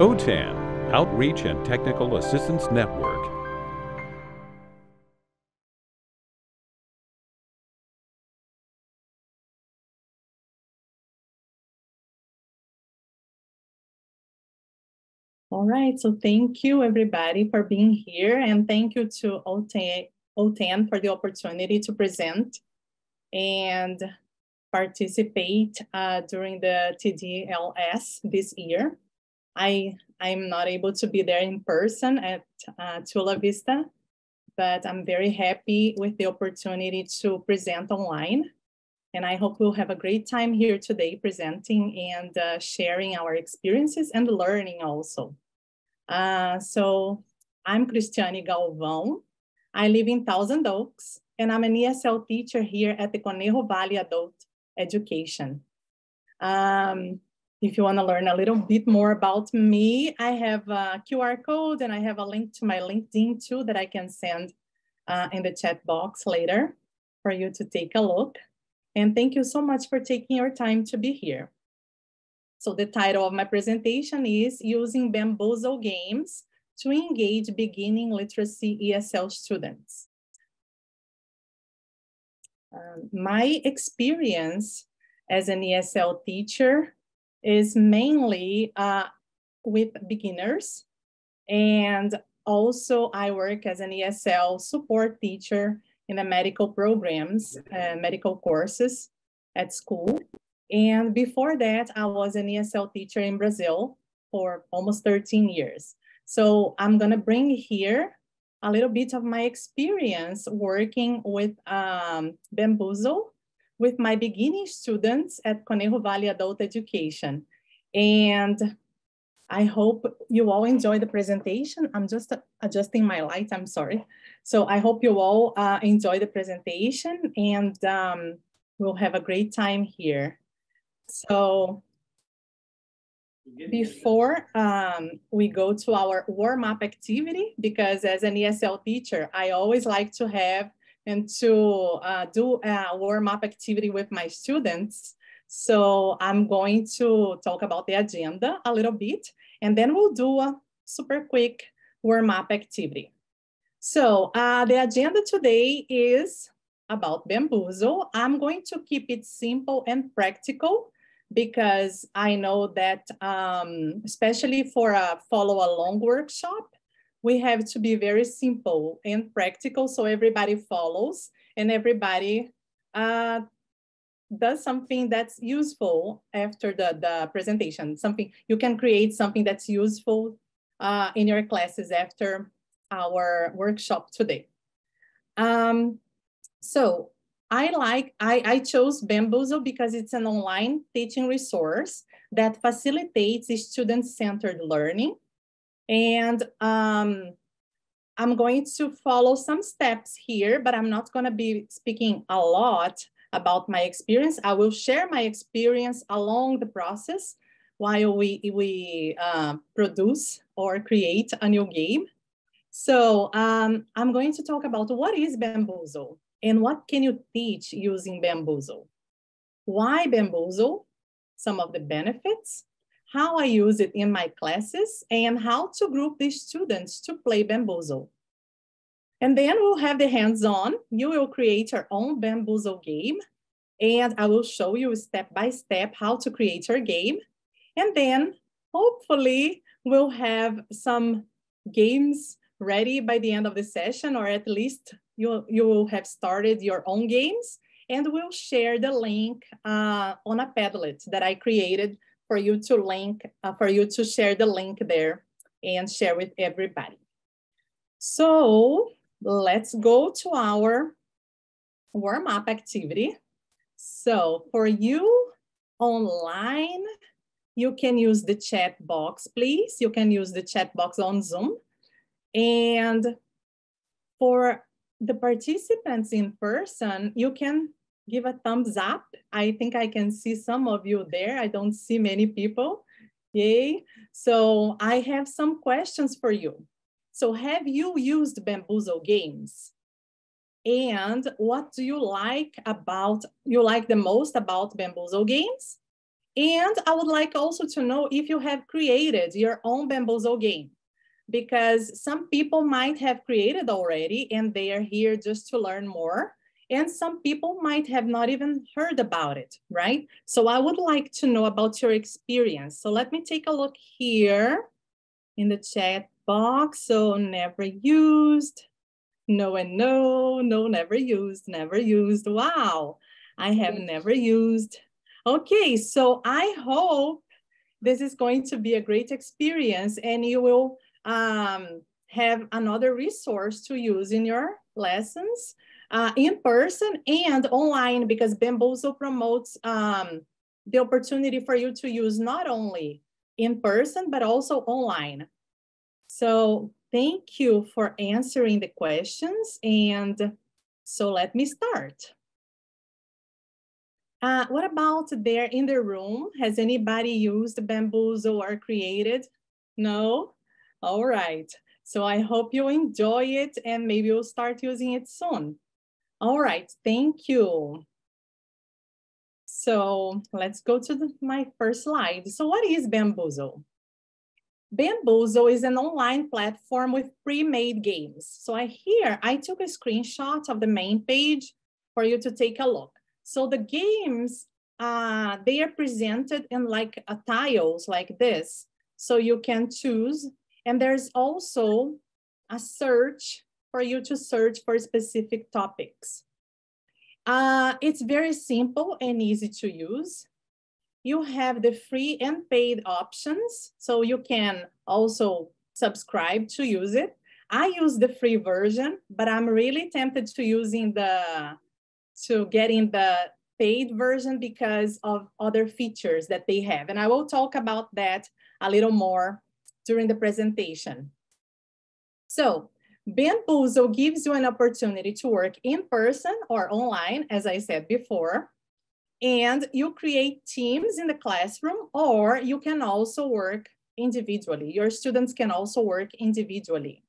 OTAN, Outreach and Technical Assistance Network. All right, so thank you everybody for being here and thank you to OTAN, OTAN for the opportunity to present and participate uh, during the TDLS this year. I, I'm not able to be there in person at uh, Chula Vista, but I'm very happy with the opportunity to present online. And I hope we'll have a great time here today presenting and uh, sharing our experiences and learning also. Uh, so I'm Cristiane Galvão. I live in Thousand Oaks and I'm an ESL teacher here at the Conejo Valley Adult Education. Um, if you want to learn a little bit more about me, I have a QR code and I have a link to my LinkedIn too that I can send uh, in the chat box later for you to take a look. And thank you so much for taking your time to be here. So the title of my presentation is Using Bamboozle Games to Engage Beginning Literacy ESL Students. Um, my experience as an ESL teacher is mainly uh, with beginners. And also I work as an ESL support teacher in the medical programs, medical courses at school. And before that, I was an ESL teacher in Brazil for almost 13 years. So I'm gonna bring here a little bit of my experience working with um, Bamboozle with my beginning students at Conejo Valley Adult Education. And I hope you all enjoy the presentation. I'm just adjusting my light, I'm sorry. So I hope you all uh, enjoy the presentation and um, we'll have a great time here. So before um, we go to our warm-up activity, because as an ESL teacher, I always like to have and to uh, do a warm-up activity with my students. So I'm going to talk about the agenda a little bit, and then we'll do a super quick warm-up activity. So uh, the agenda today is about Bamboozle. I'm going to keep it simple and practical because I know that, um, especially for a follow along workshop, we have to be very simple and practical so everybody follows and everybody uh, does something that's useful after the, the presentation. Something you can create something that's useful uh, in your classes after our workshop today. Um, so I like, I, I chose Bamboozle because it's an online teaching resource that facilitates student-centered learning. And um, I'm going to follow some steps here, but I'm not gonna be speaking a lot about my experience. I will share my experience along the process while we, we uh, produce or create a new game. So um, I'm going to talk about what is Bamboozle. And what can you teach using Bamboozle? Why Bamboozle? Some of the benefits, how I use it in my classes, and how to group the students to play Bamboozle. And then we'll have the hands-on. You will create your own Bamboozle game, and I will show you step by step how to create your game. And then hopefully we'll have some games ready by the end of the session, or at least you, you will have started your own games and we'll share the link uh, on a Padlet that I created for you to link, uh, for you to share the link there and share with everybody. So let's go to our warm-up activity. So for you online, you can use the chat box, please. You can use the chat box on Zoom. And for the participants in person, you can give a thumbs up. I think I can see some of you there. I don't see many people. Yay. So I have some questions for you. So have you used Bamboozle games? And what do you like about, you like the most about Bamboozle games? And I would like also to know if you have created your own Bamboozle game because some people might have created already and they are here just to learn more. And some people might have not even heard about it, right? So I would like to know about your experience. So let me take a look here in the chat box. So never used, no and no, no, never used, never used. Wow, I have never used. Okay, so I hope this is going to be a great experience and you will um, have another resource to use in your lessons uh, in person and online because Bamboozle promotes um, the opportunity for you to use not only in person, but also online. So thank you for answering the questions. And so let me start. Uh, what about there in the room? Has anybody used Bamboozle or created? No? All right. So I hope you enjoy it and maybe you'll start using it soon. All right, thank you. So let's go to the, my first slide. So what is Bamboozle? Bamboozle is an online platform with pre-made games. So I here, I took a screenshot of the main page for you to take a look. So the games, uh, they are presented in like a tiles like this. So you can choose. And there's also a search for you to search for specific topics. Uh, it's very simple and easy to use. You have the free and paid options, so you can also subscribe to use it. I use the free version, but I'm really tempted to using the, to getting the paid version because of other features that they have. And I will talk about that a little more during the presentation. So Bamboozle gives you an opportunity to work in person or online, as I said before, and you create teams in the classroom, or you can also work individually. Your students can also work individually.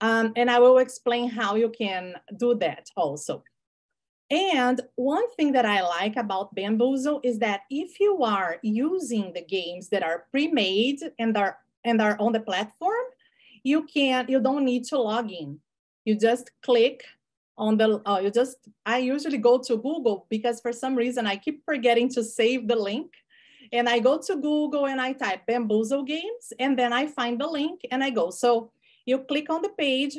Um, and I will explain how you can do that also. And one thing that I like about Bamboozle is that if you are using the games that are pre-made and are, and are on the platform, you can't. you don't need to log in. You just click on the uh, you just i usually go to google because for some reason i keep forgetting to save the link. And i go to google and i type bamboozle games and then i find the link and i go. So you click on the page.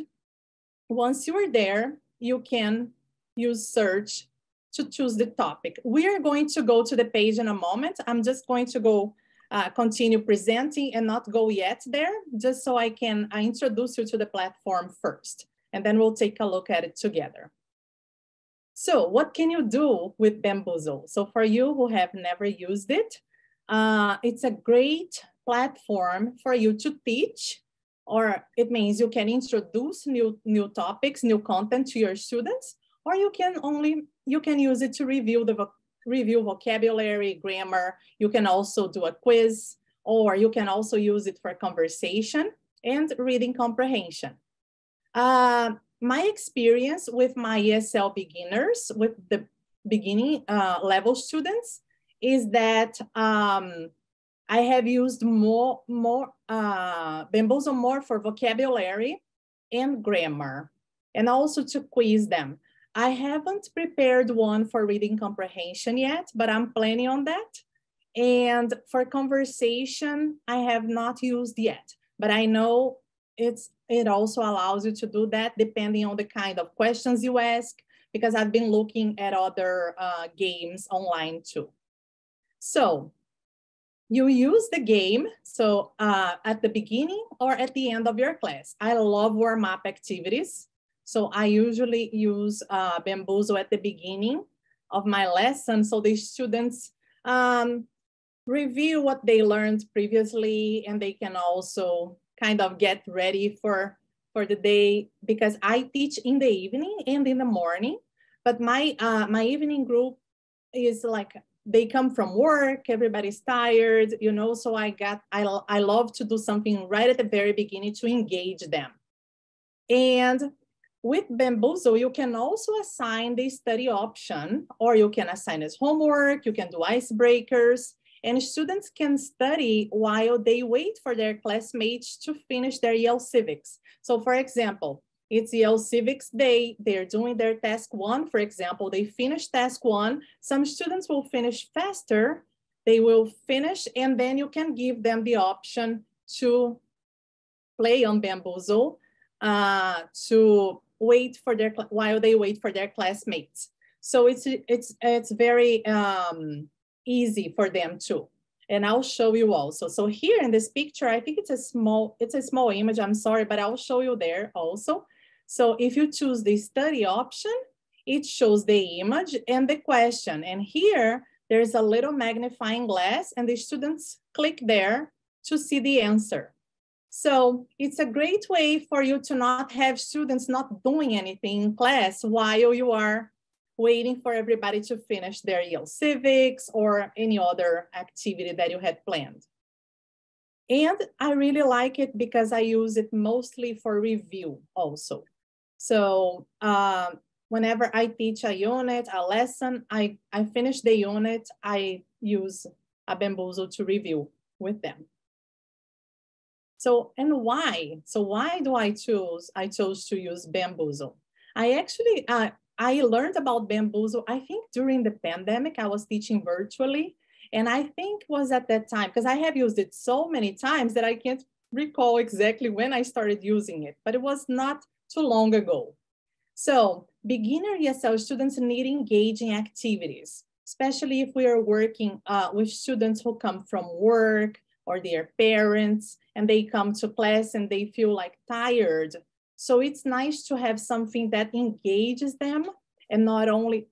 Once you are there you can use search to choose the topic. We are going to go to the page in a moment. I'm just going to go uh, continue presenting and not go yet there, just so I can uh, introduce you to the platform first, and then we'll take a look at it together. So what can you do with Bamboozle? So for you who have never used it, uh, it's a great platform for you to teach, or it means you can introduce new, new topics, new content to your students, or you can only, you can use it to review the review vocabulary, grammar. You can also do a quiz, or you can also use it for conversation and reading comprehension. Uh, my experience with my ESL beginners, with the beginning uh, level students, is that um, I have used more, more uh, Bamboozle more for vocabulary and grammar, and also to quiz them. I haven't prepared one for reading comprehension yet, but I'm planning on that. And for conversation, I have not used yet, but I know it's it also allows you to do that depending on the kind of questions you ask, because I've been looking at other uh, games online too. So you use the game so uh, at the beginning or at the end of your class. I love warm-up activities. So I usually use uh, Bamboozle at the beginning of my lesson so the students um, review what they learned previously and they can also kind of get ready for, for the day because I teach in the evening and in the morning, but my, uh, my evening group is like they come from work everybody's tired you know so i got I, I love to do something right at the very beginning to engage them. And with Bamboozle, you can also assign the study option, or you can assign as homework, you can do icebreakers, And students can study while they wait for their classmates to finish their EL Civics. So for example, it's EL Civics Day, they're doing their task one, for example, they finish task one. Some students will finish faster, they will finish and then you can give them the option to play on Bamboozle uh, to wait for their, while they wait for their classmates. So it's, it's, it's very um, easy for them too. And I'll show you also. So here in this picture, I think it's a small, it's a small image, I'm sorry, but I'll show you there also. So if you choose the study option, it shows the image and the question. And here, there's a little magnifying glass and the students click there to see the answer. So it's a great way for you to not have students not doing anything in class while you are waiting for everybody to finish their EL Civics or any other activity that you had planned. And I really like it because I use it mostly for review also. So um, whenever I teach a unit, a lesson, I, I finish the unit, I use a Bamboozle to review with them. So, and why? So why do I choose, I chose to use Bamboozle? I actually, uh, I learned about Bamboozle, I think during the pandemic, I was teaching virtually. And I think was at that time, because I have used it so many times that I can't recall exactly when I started using it, but it was not too long ago. So beginner ESL students need engaging activities, especially if we are working uh, with students who come from work or their parents and they come to class and they feel like tired so it's nice to have something that engages them and not only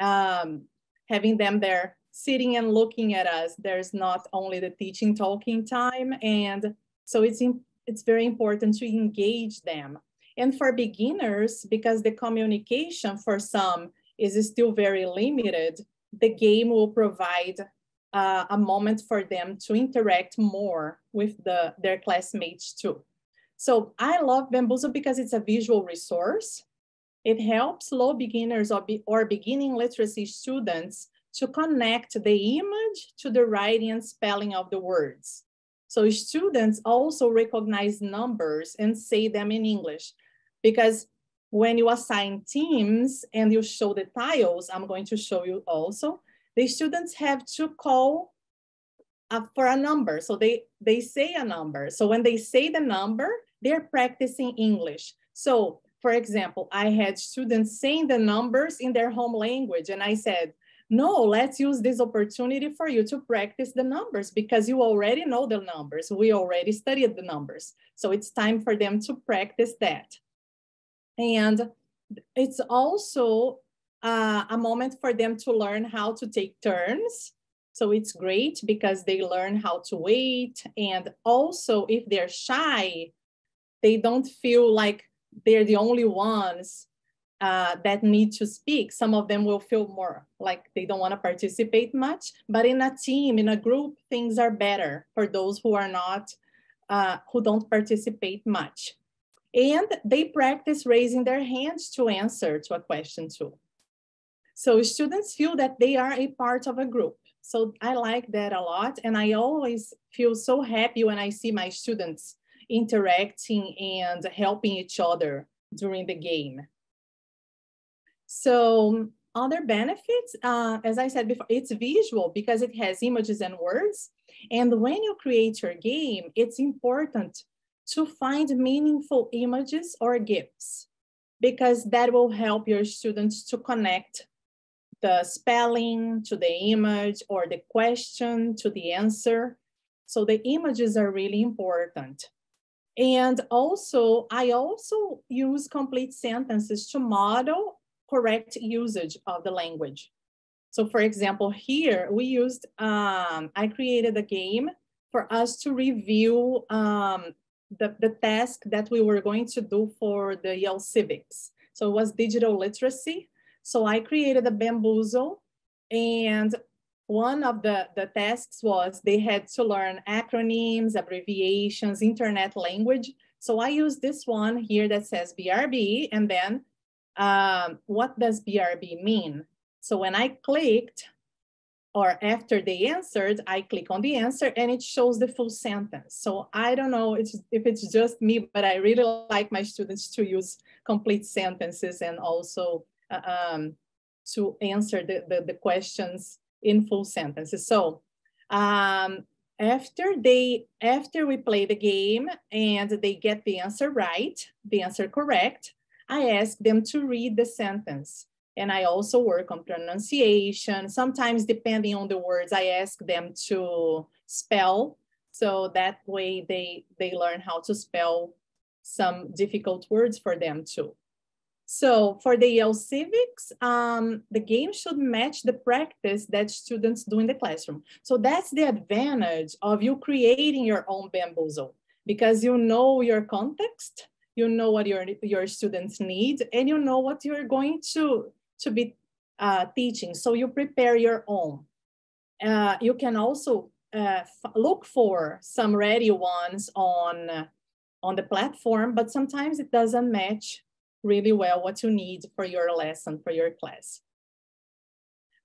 um, having them there sitting and looking at us. There's not only the teaching talking time. And so it's, in, it's very important to engage them. And for beginners, because the communication for some is still very limited, the game will provide uh, a moment for them to interact more with the, their classmates too. So I love Bamboozle because it's a visual resource. It helps low beginners or, be, or beginning literacy students to connect the image to the writing and spelling of the words. So students also recognize numbers and say them in English because when you assign teams and you show the tiles, I'm going to show you also, the students have to call uh, for a number. So they, they say a number. So when they say the number, they're practicing English. So for example, I had students saying the numbers in their home language and I said, no, let's use this opportunity for you to practice the numbers because you already know the numbers. We already studied the numbers. So it's time for them to practice that. And it's also uh, a moment for them to learn how to take turns. So it's great because they learn how to wait. And also if they're shy, they don't feel like they're the only ones uh, that need to speak. Some of them will feel more like they don't want to participate much, but in a team, in a group, things are better for those who are not, uh, who don't participate much. And they practice raising their hands to answer to a question too. So students feel that they are a part of a group. So I like that a lot. And I always feel so happy when I see my students interacting and helping each other during the game. So other benefits, uh, as I said before, it's visual because it has images and words. And when you create your game, it's important to find meaningful images or GIFs because that will help your students to connect the spelling to the image or the question to the answer. So the images are really important. And also, I also use complete sentences to model correct usage of the language. So for example, here we used, um, I created a game for us to review um, the, the task that we were going to do for the EL Civics. So it was digital literacy. So I created a bamboozle and one of the, the tasks was they had to learn acronyms, abbreviations, internet language. So I use this one here that says BRB and then um, what does BRB mean? So when I clicked, or after they answered, I click on the answer and it shows the full sentence. So I don't know if it's just me, but I really like my students to use complete sentences and also um, to answer the, the, the, questions in full sentences. So um, after they after we play the game and they get the answer right, the answer correct, I ask them to read the sentence. And I also work on pronunciation. Sometimes, depending on the words, I ask them to spell. So that way they, they learn how to spell some difficult words for them too. So for the EL Civics, um, the game should match the practice that students do in the classroom. So that's the advantage of you creating your own bamboozle because you know your context, you know what your, your students need, and you know what you're going to to be uh, teaching. So you prepare your own. Uh, you can also uh, look for some ready ones on, on the platform, but sometimes it doesn't match really well what you need for your lesson, for your class.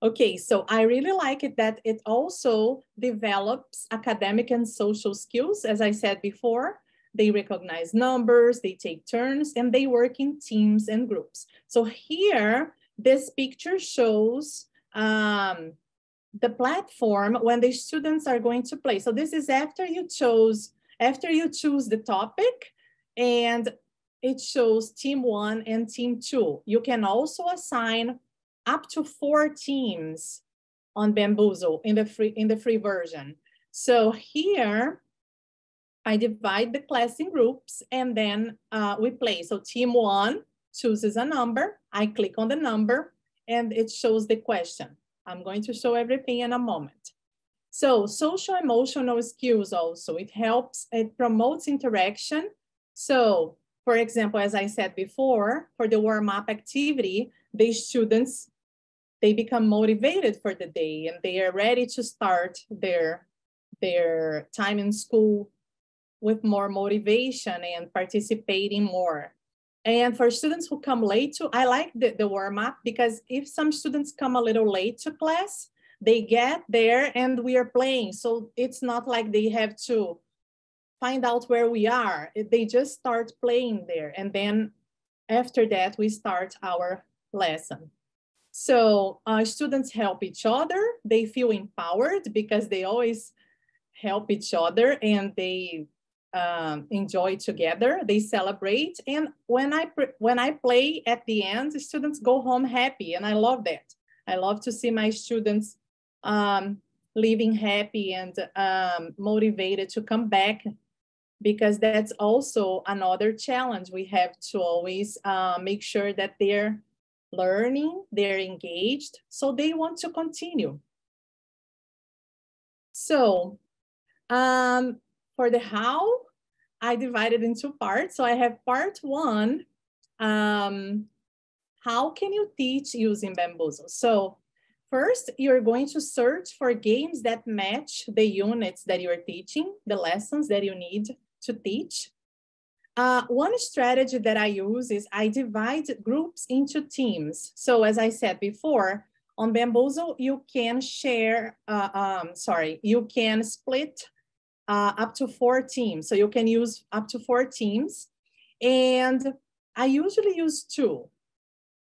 Okay, so I really like it that it also develops academic and social skills. As I said before, they recognize numbers, they take turns, and they work in teams and groups. So here, this picture shows um, the platform when the students are going to play. So this is after you chose, after you choose the topic and it shows team one and team two. You can also assign up to four teams on Bamboozle in the free, in the free version. So here, I divide the class in groups and then uh, we play. So team one chooses a number. I click on the number and it shows the question. I'm going to show everything in a moment. So social emotional skills also, it helps, it promotes interaction. So for example, as I said before, for the warm-up activity, the students, they become motivated for the day and they are ready to start their, their time in school with more motivation and participating more. And for students who come late to, I like the, the warm up because if some students come a little late to class, they get there and we are playing. So it's not like they have to find out where we are. They just start playing there. And then after that, we start our lesson. So uh, students help each other. They feel empowered because they always help each other and they um, enjoy together. They celebrate, and when I when I play at the end, the students go home happy, and I love that. I love to see my students um, living happy and um, motivated to come back, because that's also another challenge. We have to always uh, make sure that they're learning, they're engaged, so they want to continue. So um, for the how, I divided into parts. So I have part one, um, how can you teach using Bamboozle? So first, you're going to search for games that match the units that you're teaching, the lessons that you need to teach. Uh, one strategy that I use is I divide groups into teams. So as I said before, on Bamboozle, you can share, uh, um, sorry, you can split uh, up to four teams. So you can use up to four teams. And I usually use two.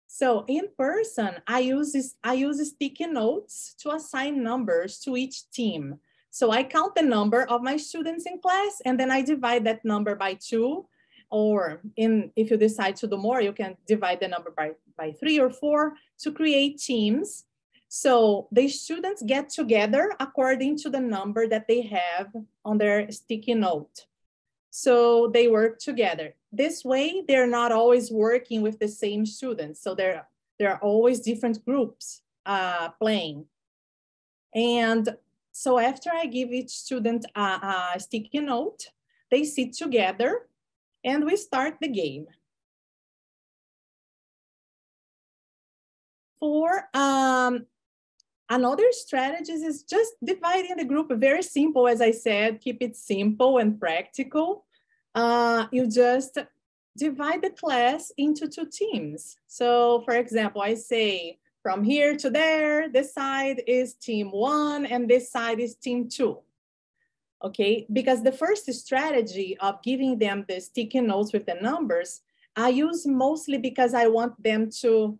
So in person, I use I use sticky notes to assign numbers to each team. So I count the number of my students in class and then I divide that number by two. Or in if you decide to do more, you can divide the number by, by three or four to create teams so the students get together according to the number that they have on their sticky note. So they work together. This way, they're not always working with the same students. So there, there are always different groups uh, playing. And so after I give each student a, a sticky note, they sit together and we start the game. For um, Another strategy is just dividing the group very simple, as I said, keep it simple and practical. Uh, you just divide the class into two teams. So for example, I say from here to there, this side is team one and this side is team two. Okay, because the first strategy of giving them the sticky notes with the numbers, I use mostly because I want them to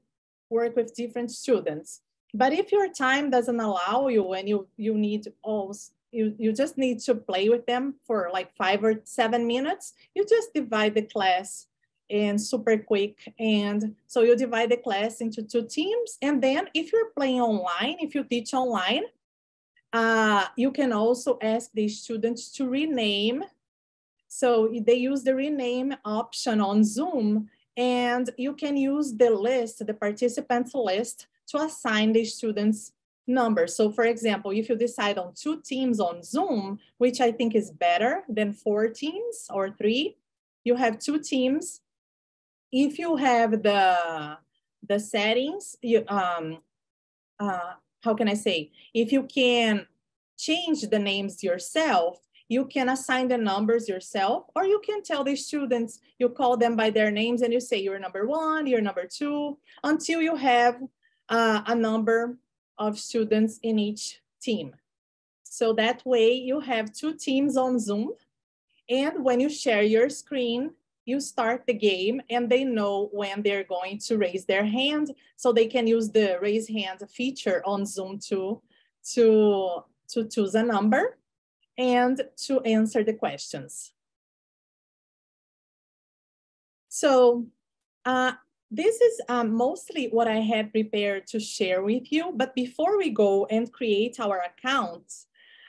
work with different students. But if your time doesn't allow you and you, you need also, you, you just need to play with them for like five or seven minutes, you just divide the class and super quick. And so you divide the class into two teams. And then if you're playing online, if you teach online, uh, you can also ask the students to rename. So they use the rename option on Zoom and you can use the list, the participants list to assign the students numbers. So for example, if you decide on two teams on Zoom, which I think is better than four teams or three, you have two teams if you have the the settings, you um uh how can I say? If you can change the names yourself, you can assign the numbers yourself, or you can tell the students, you call them by their names and you say you're number one, you're number two, until you have uh, a number of students in each team. So that way you have two teams on Zoom. And when you share your screen, you start the game and they know when they're going to raise their hand so they can use the raise hand feature on Zoom to, to, to choose a number and to answer the questions. So uh, this is um, mostly what I had prepared to share with you, but before we go and create our accounts,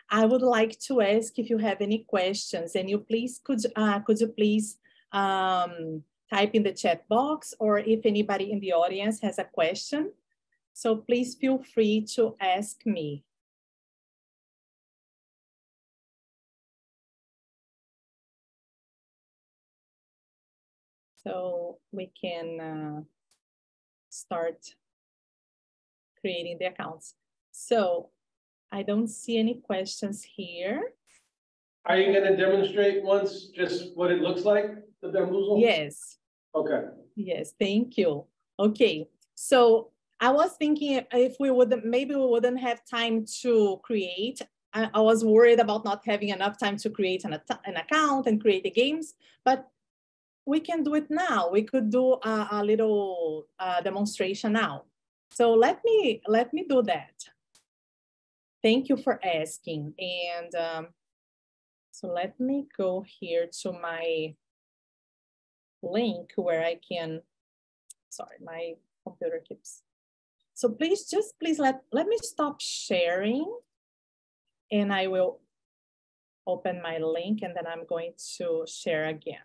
I would like to ask if you have any questions and you please, could, uh, could you please um, type in the chat box or if anybody in the audience has a question. So please feel free to ask me. So we can uh, start creating the accounts. So I don't see any questions here. Are you gonna demonstrate once just what it looks like, the? Yes. Okay, Yes, thank you. Okay, so I was thinking if we would, maybe we wouldn't have time to create. I, I was worried about not having enough time to create an, an account and create the games, but we can do it now. We could do a, a little uh, demonstration now. So let me, let me do that. Thank you for asking. And um, so let me go here to my link where I can, sorry, my computer keeps. So please just, please let, let me stop sharing and I will open my link and then I'm going to share again.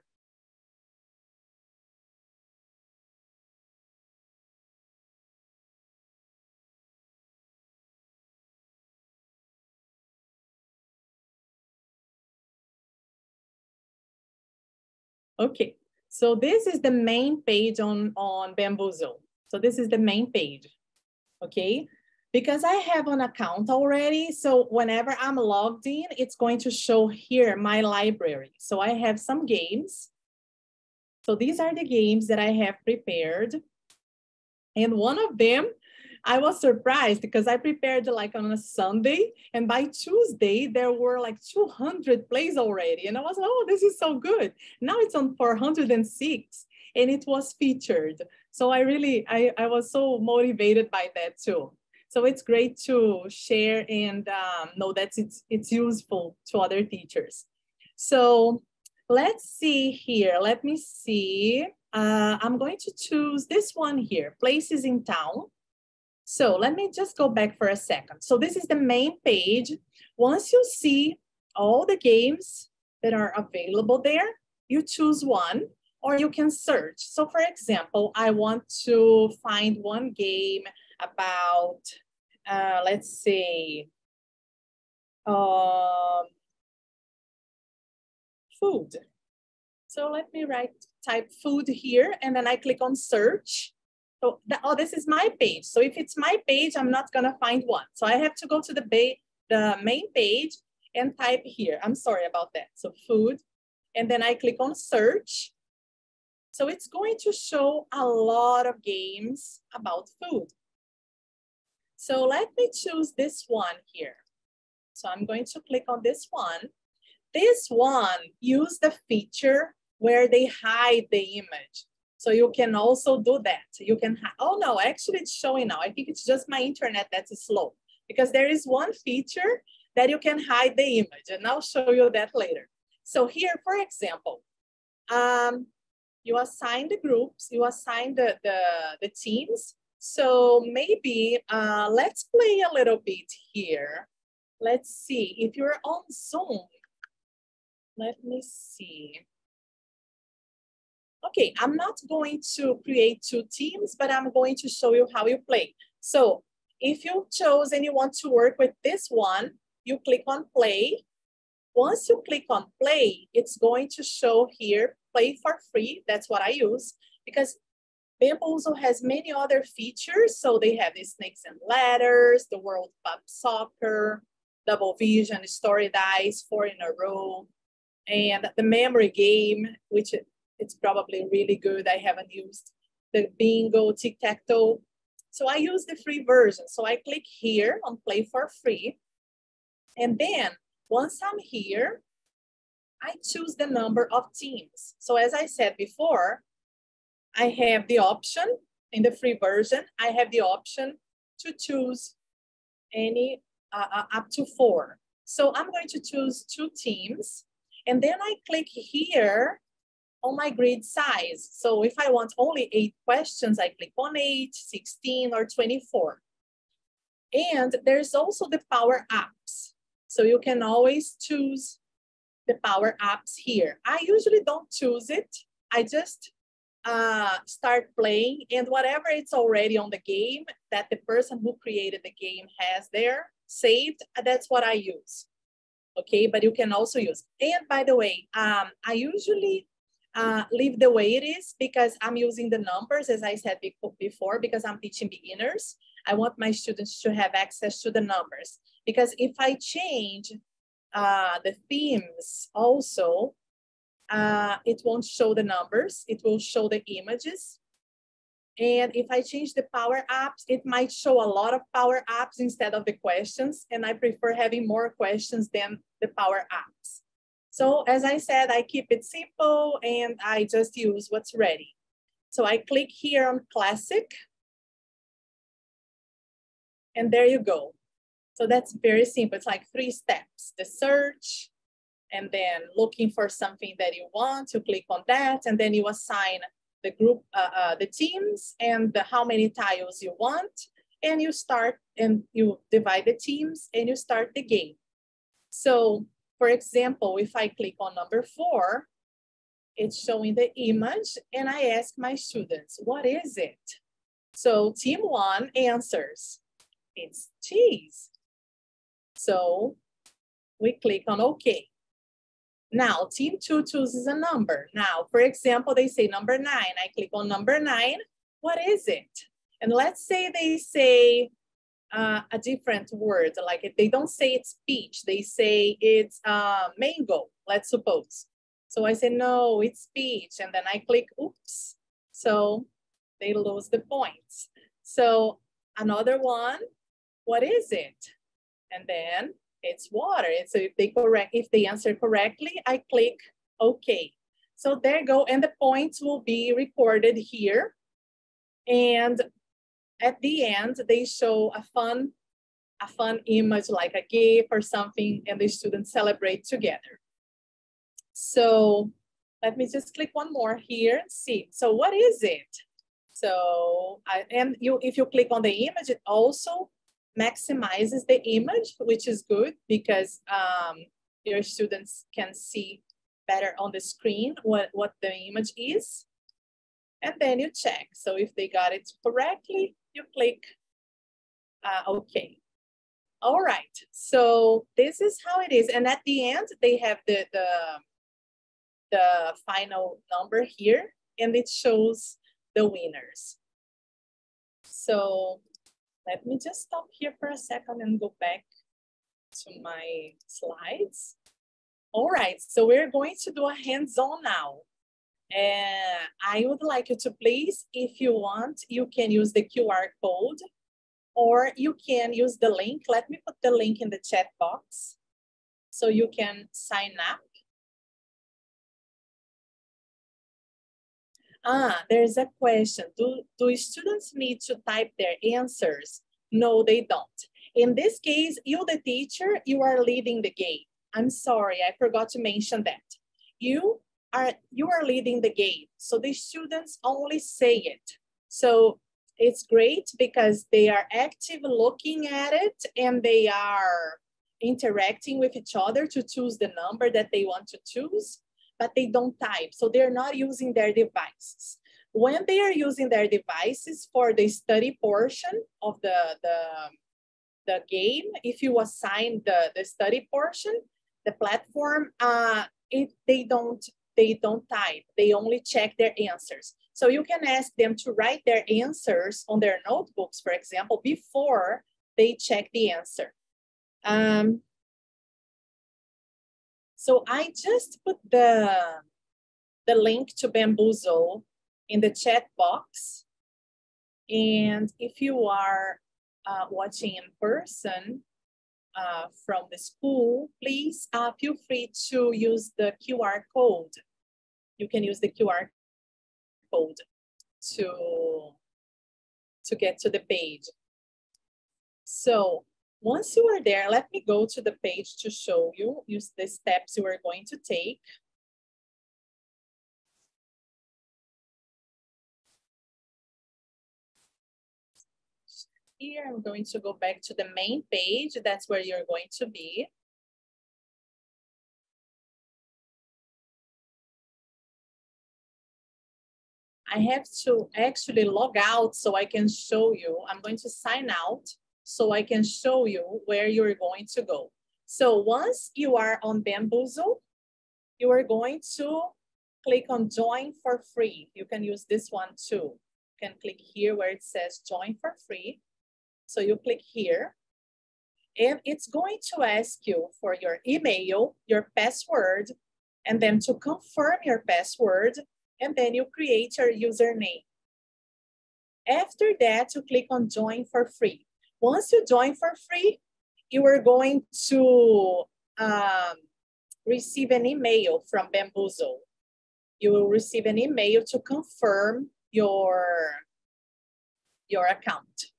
Okay, so this is the main page on, on Bamboozle. So this is the main page, okay? Because I have an account already, so whenever I'm logged in, it's going to show here my library. So I have some games. So these are the games that I have prepared. And one of them I was surprised because I prepared like on a Sunday and by Tuesday there were like 200 plays already. And I was, oh, this is so good. Now it's on 406 and it was featured. So I really, I, I was so motivated by that too. So it's great to share and um, know that it's, it's useful to other teachers. So let's see here. Let me see. Uh, I'm going to choose this one here, Places in Town. So let me just go back for a second. So this is the main page. Once you see all the games that are available there, you choose one or you can search. So for example, I want to find one game about, uh, let's say, um, food. So let me write, type food here, and then I click on search. So, the, oh, this is my page. So if it's my page, I'm not gonna find one. So I have to go to the, the main page and type here. I'm sorry about that. So food, and then I click on search. So it's going to show a lot of games about food. So let me choose this one here. So I'm going to click on this one. This one, use the feature where they hide the image. So you can also do that. You can, oh no, actually it's showing now. I think it's just my internet that's slow because there is one feature that you can hide the image and I'll show you that later. So here, for example, um, you assign the groups, you assign the, the, the teams. So maybe uh, let's play a little bit here. Let's see, if you're on Zoom, let me see. Okay, I'm not going to create two teams, but I'm going to show you how you play. So if you chose and you want to work with this one, you click on play. Once you click on play, it's going to show here, play for free. That's what I use because Bamboozle has many other features. So they have the snakes and ladders, the World Cup Soccer, Double Vision, Story Dice, four in a row, and the memory game, which it's probably really good. I haven't used the bingo, tic-tac-toe. So I use the free version. So I click here on play for free. And then once I'm here, I choose the number of teams. So as I said before, I have the option in the free version, I have the option to choose any uh, uh, up to four. So I'm going to choose two teams and then I click here on my grid size. So if I want only eight questions, I click on eight, 16 or 24. And there's also the power-ups. So you can always choose the power-ups here. I usually don't choose it. I just uh, start playing and whatever it's already on the game that the person who created the game has there saved, that's what I use. Okay, but you can also use. And by the way, um, I usually uh, leave the way it is because I'm using the numbers, as I said before, because I'm teaching beginners. I want my students to have access to the numbers. Because if I change uh, the themes also, uh, it won't show the numbers, it will show the images. And if I change the power-ups, it might show a lot of power-ups instead of the questions. And I prefer having more questions than the power-ups. So as I said, I keep it simple and I just use what's ready. So I click here on classic. And there you go. So that's very simple. It's like three steps, the search, and then looking for something that you want, you click on that, and then you assign the group, uh, uh, the teams, and the, how many tiles you want, and you start and you divide the teams and you start the game. So for example, if I click on number four, it's showing the image and I ask my students, what is it? So team one answers, it's cheese. So we click on okay. Now team two chooses a number. Now, for example, they say number nine. I click on number nine. What is it? And let's say they say uh, a different word, like they don't say it's peach, they say it's uh, mango, let's suppose. So I say, no, it's peach. And then I click, oops. So they lose the points. So another one, what is it? And then it's water. And so if they correct, if they answer correctly, I click okay. So there you go. And the points will be recorded here. And at the end, they show a fun, a fun image like a gift or something, and the students celebrate together. So let me just click one more here and see. So what is it? So, I, and you, if you click on the image, it also maximizes the image, which is good because um, your students can see better on the screen what, what the image is. And then you check. So if they got it correctly, you click uh, OK. All right, so this is how it is. And at the end, they have the, the, the final number here, and it shows the winners. So let me just stop here for a second and go back to my slides. All right, so we're going to do a hands-on now. And I would like you to please, if you want, you can use the QR code or you can use the link. Let me put the link in the chat box so you can sign up. Ah, there's a question. Do, do students need to type their answers? No, they don't. In this case, you, the teacher, you are leading the game. I'm sorry, I forgot to mention that. You are, you are leading the game. So the students only say it. So it's great because they are active looking at it and they are interacting with each other to choose the number that they want to choose, but they don't type. So they're not using their devices. When they are using their devices for the study portion of the, the, the game, if you assign the, the study portion, the platform, uh, it, they don't they don't type. They only check their answers. So you can ask them to write their answers on their notebooks, for example, before they check the answer. Um, so I just put the, the link to Bamboozle in the chat box. And if you are uh, watching in person uh, from the school, please uh, feel free to use the QR code. You can use the QR code to, to get to the page. So once you are there, let me go to the page to show you use the steps you are going to take. Here, I'm going to go back to the main page. That's where you're going to be. I have to actually log out so I can show you. I'm going to sign out so I can show you where you're going to go. So once you are on Bamboozle, you are going to click on join for free. You can use this one too. You can click here where it says join for free. So you click here and it's going to ask you for your email, your password, and then to confirm your password, and then you create your username. After that, you click on join for free. Once you join for free, you are going to um, receive an email from Bamboozle. You will receive an email to confirm your, your account.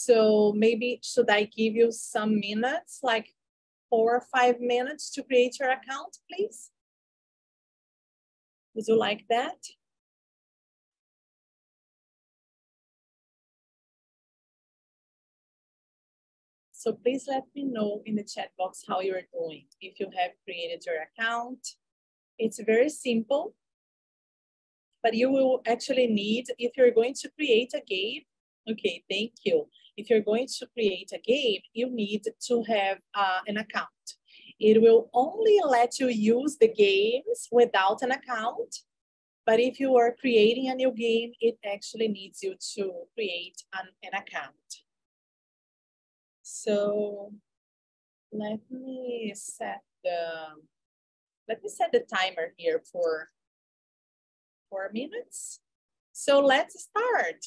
So maybe should I give you some minutes, like four or five minutes to create your account, please? Would you like that? So please let me know in the chat box how you're doing. If you have created your account, it's very simple, but you will actually need, if you're going to create a game, okay, thank you. If you're going to create a game, you need to have uh, an account. It will only let you use the games without an account. But if you are creating a new game, it actually needs you to create an, an account. So let me set the, let me set the timer here for four minutes. So let's start.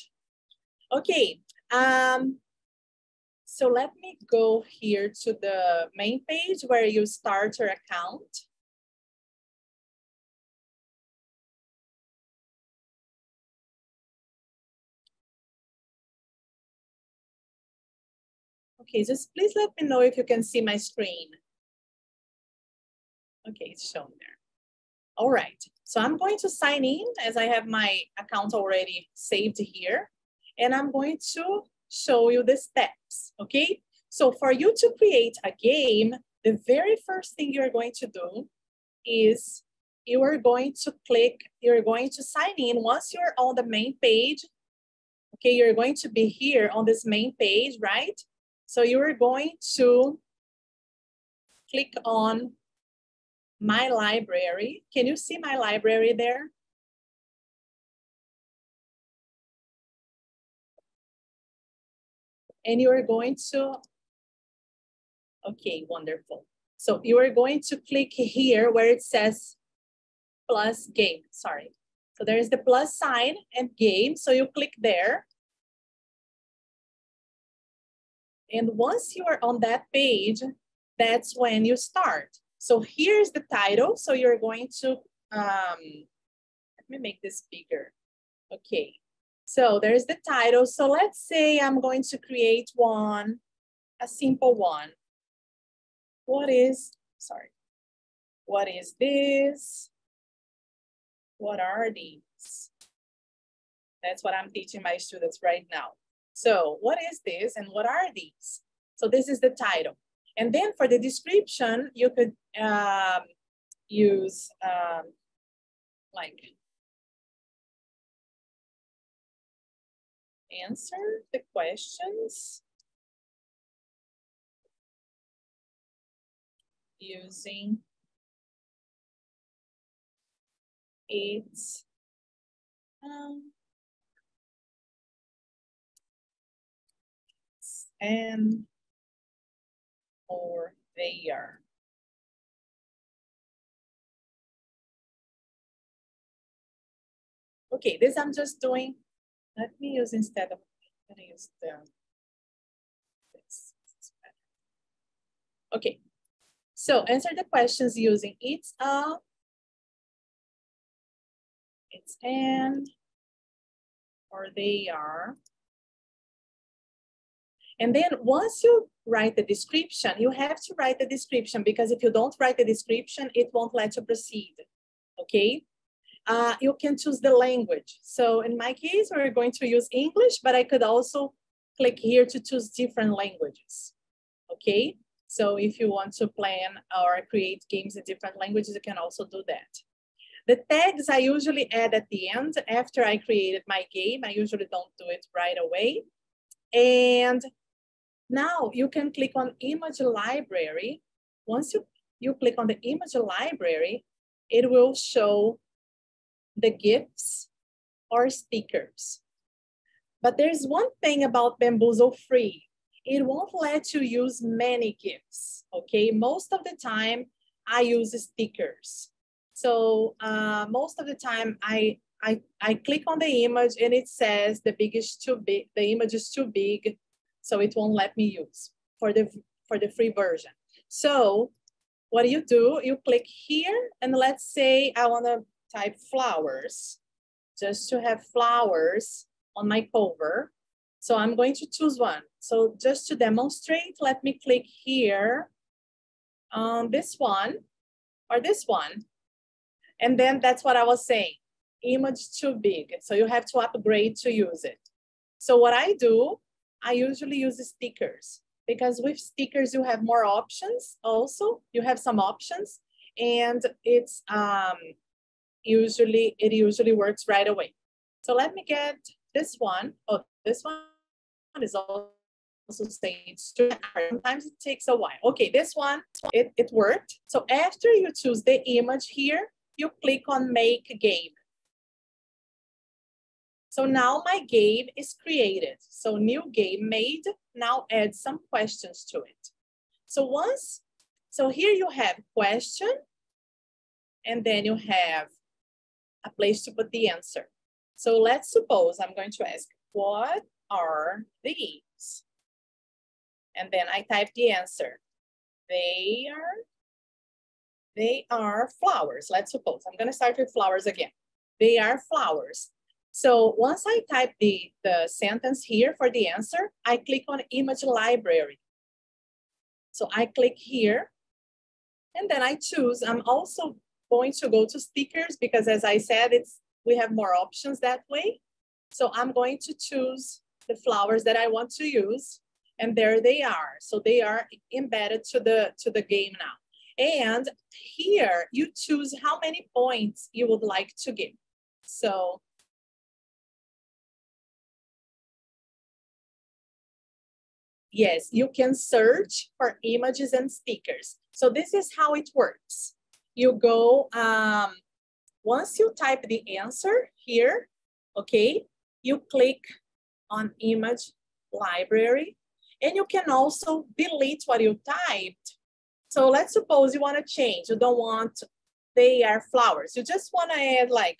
Okay, um, so let me go here to the main page where you start your account. Okay, just please let me know if you can see my screen. Okay, it's shown there. All right, so I'm going to sign in as I have my account already saved here. And I'm going to show you the steps, okay? So for you to create a game, the very first thing you're going to do is you are going to click, you're going to sign in. Once you're on the main page, okay, you're going to be here on this main page, right? So you are going to click on my library. Can you see my library there? And you are going to, okay, wonderful. So you are going to click here where it says plus game, sorry. So there is the plus sign and game, so you click there. And once you are on that page, that's when you start. So here's the title. So you're going to, um, let me make this bigger. Okay, so there's the title. So let's say I'm going to create one, a simple one. What is, sorry, what is this? What are these? That's what I'm teaching my students right now. So what is this and what are these? So this is the title. And then for the description, you could um, use um, like answer the questions using its um, and or they are. Okay, this I'm just doing. Let me use instead of, let me use the, this. Okay, so answer the questions using it's a, it's and, or they are. And then once you write the description, you have to write the description because if you don't write the description, it won't let you proceed, okay? Uh, you can choose the language. So in my case, we're going to use English, but I could also click here to choose different languages, okay? So if you want to plan or create games in different languages, you can also do that. The tags I usually add at the end after I created my game. I usually don't do it right away. And now you can click on image library. Once you, you click on the image library, it will show the GIFs or stickers. But there's one thing about Bamboozle Free. It won't let you use many GIFs, okay? Most of the time, I use stickers. So uh, most of the time, I, I, I click on the image and it says the big is too big, the image is too big, so it won't let me use for the, for the free version. So what do you do? You click here and let's say I wanna type flowers, just to have flowers on my cover. So I'm going to choose one. So just to demonstrate, let me click here on this one or this one. And then that's what I was saying, image too big. So you have to upgrade to use it. So what I do, I usually use stickers because with stickers, you have more options also. You have some options and it's um, usually, it usually works right away. So let me get this one. Oh, this one is also saying sometimes it takes a while. Okay, this one, it, it worked. So after you choose the image here, you click on make game. So now my game is created. So new game made, now add some questions to it. So once, so here you have question, and then you have a place to put the answer. So let's suppose I'm going to ask, what are these? And then I type the answer. They are, they are flowers. Let's suppose, I'm gonna start with flowers again. They are flowers. So once I type the, the sentence here for the answer, I click on image library. So I click here and then I choose, I'm also going to go to stickers because as I said, it's we have more options that way. So I'm going to choose the flowers that I want to use and there they are. So they are embedded to the, to the game now. And here you choose how many points you would like to give. So Yes, you can search for images and stickers. So this is how it works. You go, um, once you type the answer here, okay, you click on image library and you can also delete what you typed. So let's suppose you want to change, you don't want they are flowers. You just want to add like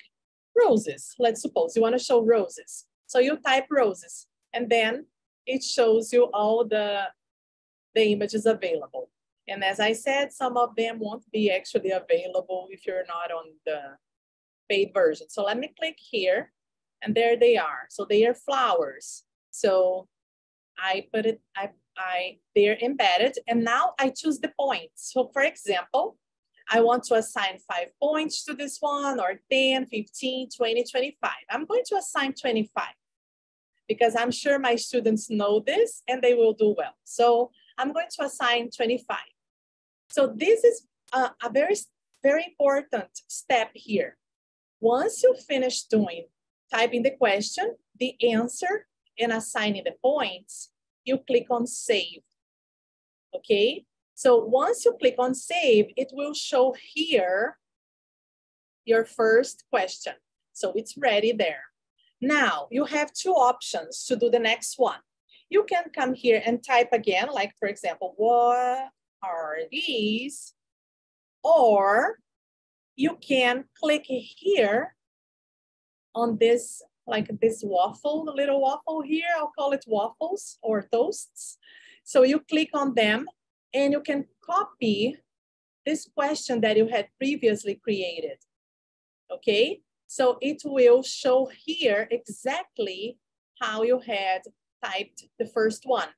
roses. Let's suppose you want to show roses. So you type roses and then it shows you all the, the images available. And as I said, some of them won't be actually available if you're not on the paid version. So let me click here and there they are. So they are flowers. So I put it, I, I, they're embedded and now I choose the points. So for example, I want to assign five points to this one or 10, 15, 20, 25. I'm going to assign 25 because I'm sure my students know this and they will do well. So I'm going to assign 25. So this is a, a very, very important step here. Once you finish doing, typing the question, the answer, and assigning the points, you click on save, okay? So once you click on save, it will show here your first question. So it's ready there. Now you have two options to do the next one. You can come here and type again, like for example, what are these? Or you can click here on this, like this waffle, the little waffle here, I'll call it waffles or toasts. So you click on them and you can copy this question that you had previously created, okay? So it will show here exactly how you had typed the first one.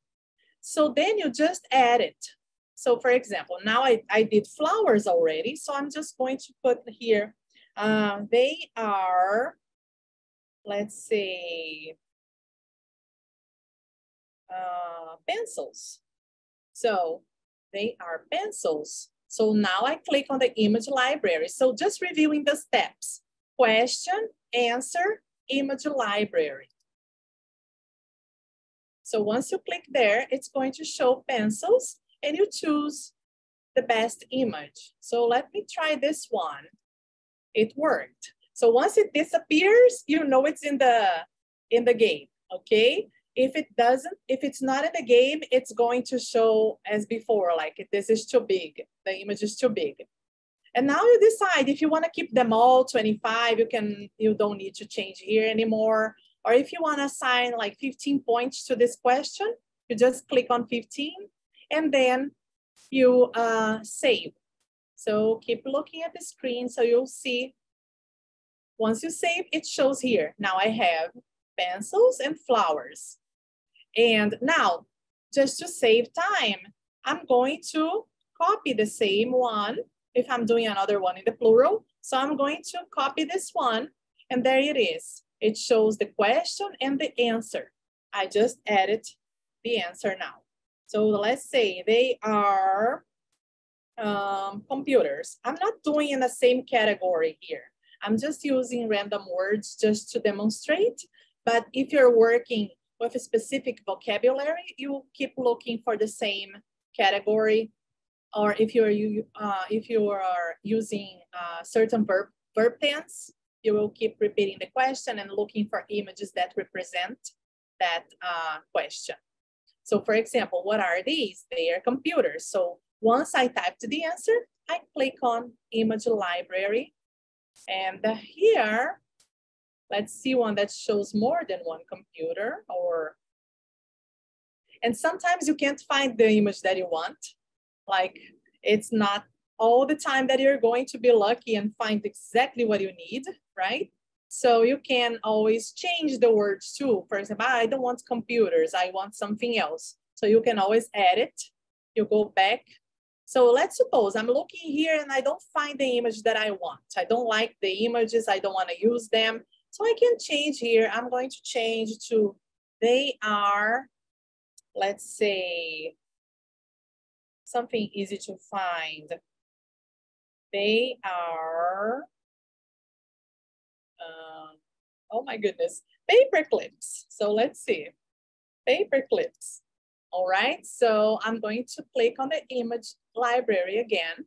So then you just add it. So for example, now I, I did flowers already, so I'm just going to put here, uh, they are, let's say, uh, pencils. So they are pencils. So now I click on the image library. So just reviewing the steps, question, answer, image library. So once you click there, it's going to show pencils and you choose the best image. So let me try this one. It worked. So once it disappears, you know it's in the, in the game, okay? If it doesn't, if it's not in the game, it's going to show as before, like this is too big, the image is too big. And now you decide if you want to keep them all 25, you can, you don't need to change here anymore. Or if you want to assign like 15 points to this question, you just click on 15 and then you uh, save. So keep looking at the screen so you'll see. Once you save, it shows here. Now I have pencils and flowers. And now, just to save time, I'm going to copy the same one if I'm doing another one in the plural. So I'm going to copy this one and there it is. It shows the question and the answer. I just added the answer now. So let's say they are um, computers. I'm not doing in the same category here. I'm just using random words just to demonstrate. But if you're working with a specific vocabulary, you keep looking for the same category. Or if you're you uh, if you are using uh, certain verb verb tense, you will keep repeating the question and looking for images that represent that uh, question. So for example, what are these? They are computers. So once I typed the answer, I click on image library. And here Let's see one that shows more than one computer or, and sometimes you can't find the image that you want. Like it's not all the time that you're going to be lucky and find exactly what you need, right? So you can always change the words too. For example, I don't want computers, I want something else. So you can always edit, you go back. So let's suppose I'm looking here and I don't find the image that I want. I don't like the images, I don't wanna use them. So I can change here. I'm going to change to they are, let's say, something easy to find. They are, uh, oh my goodness, paper clips. So let's see, paper clips. All right, so I'm going to click on the image library again.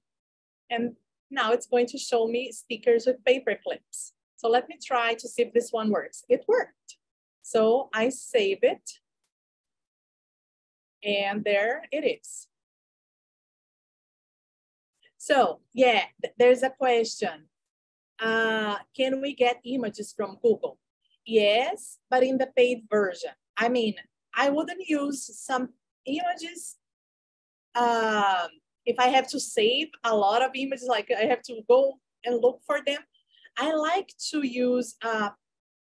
And now it's going to show me stickers with paper clips. So let me try to see if this one works. It worked. So I save it. And there it is. So yeah, th there's a question. Uh, can we get images from Google? Yes, but in the paid version. I mean, I wouldn't use some images um, if I have to save a lot of images, like I have to go and look for them, I like to use uh,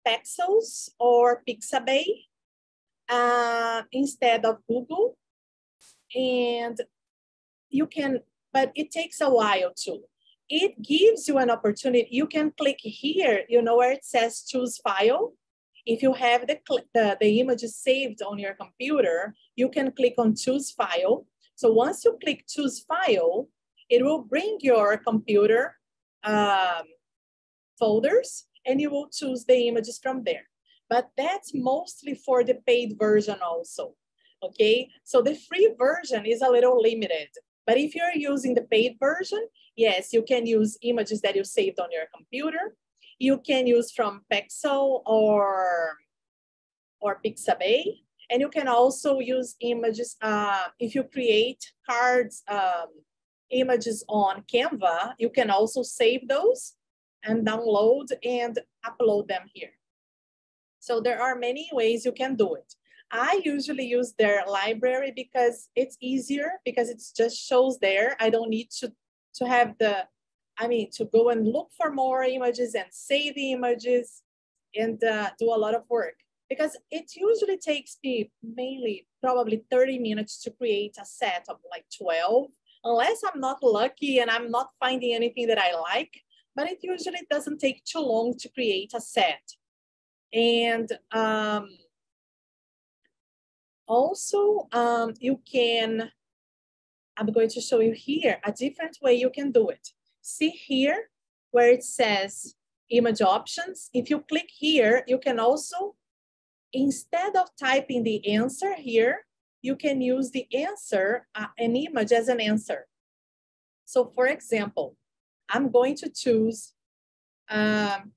Pexels or Pixabay uh, instead of Google. And you can, but it takes a while too. It gives you an opportunity. You can click here, you know, where it says choose file. If you have the, the, the images saved on your computer, you can click on choose file. So once you click choose file, it will bring your computer um, folders and you will choose the images from there. But that's mostly for the paid version also, okay? So the free version is a little limited. But if you're using the paid version, yes, you can use images that you saved on your computer. You can use from Pexel or, or Pixabay. And you can also use images, uh, if you create cards, um, images on Canva, you can also save those and download and upload them here. So there are many ways you can do it. I usually use their library because it's easier because it just shows there. I don't need to, to have the, I mean, to go and look for more images and save the images and uh, do a lot of work because it usually takes me mainly probably 30 minutes to create a set of like 12, unless I'm not lucky and I'm not finding anything that I like, but it usually doesn't take too long to create a set. And um, also, um, you can, I'm going to show you here a different way you can do it. See here where it says image options. If you click here, you can also, instead of typing the answer here, you can use the answer, uh, an image as an answer. So for example, I'm going to choose, um,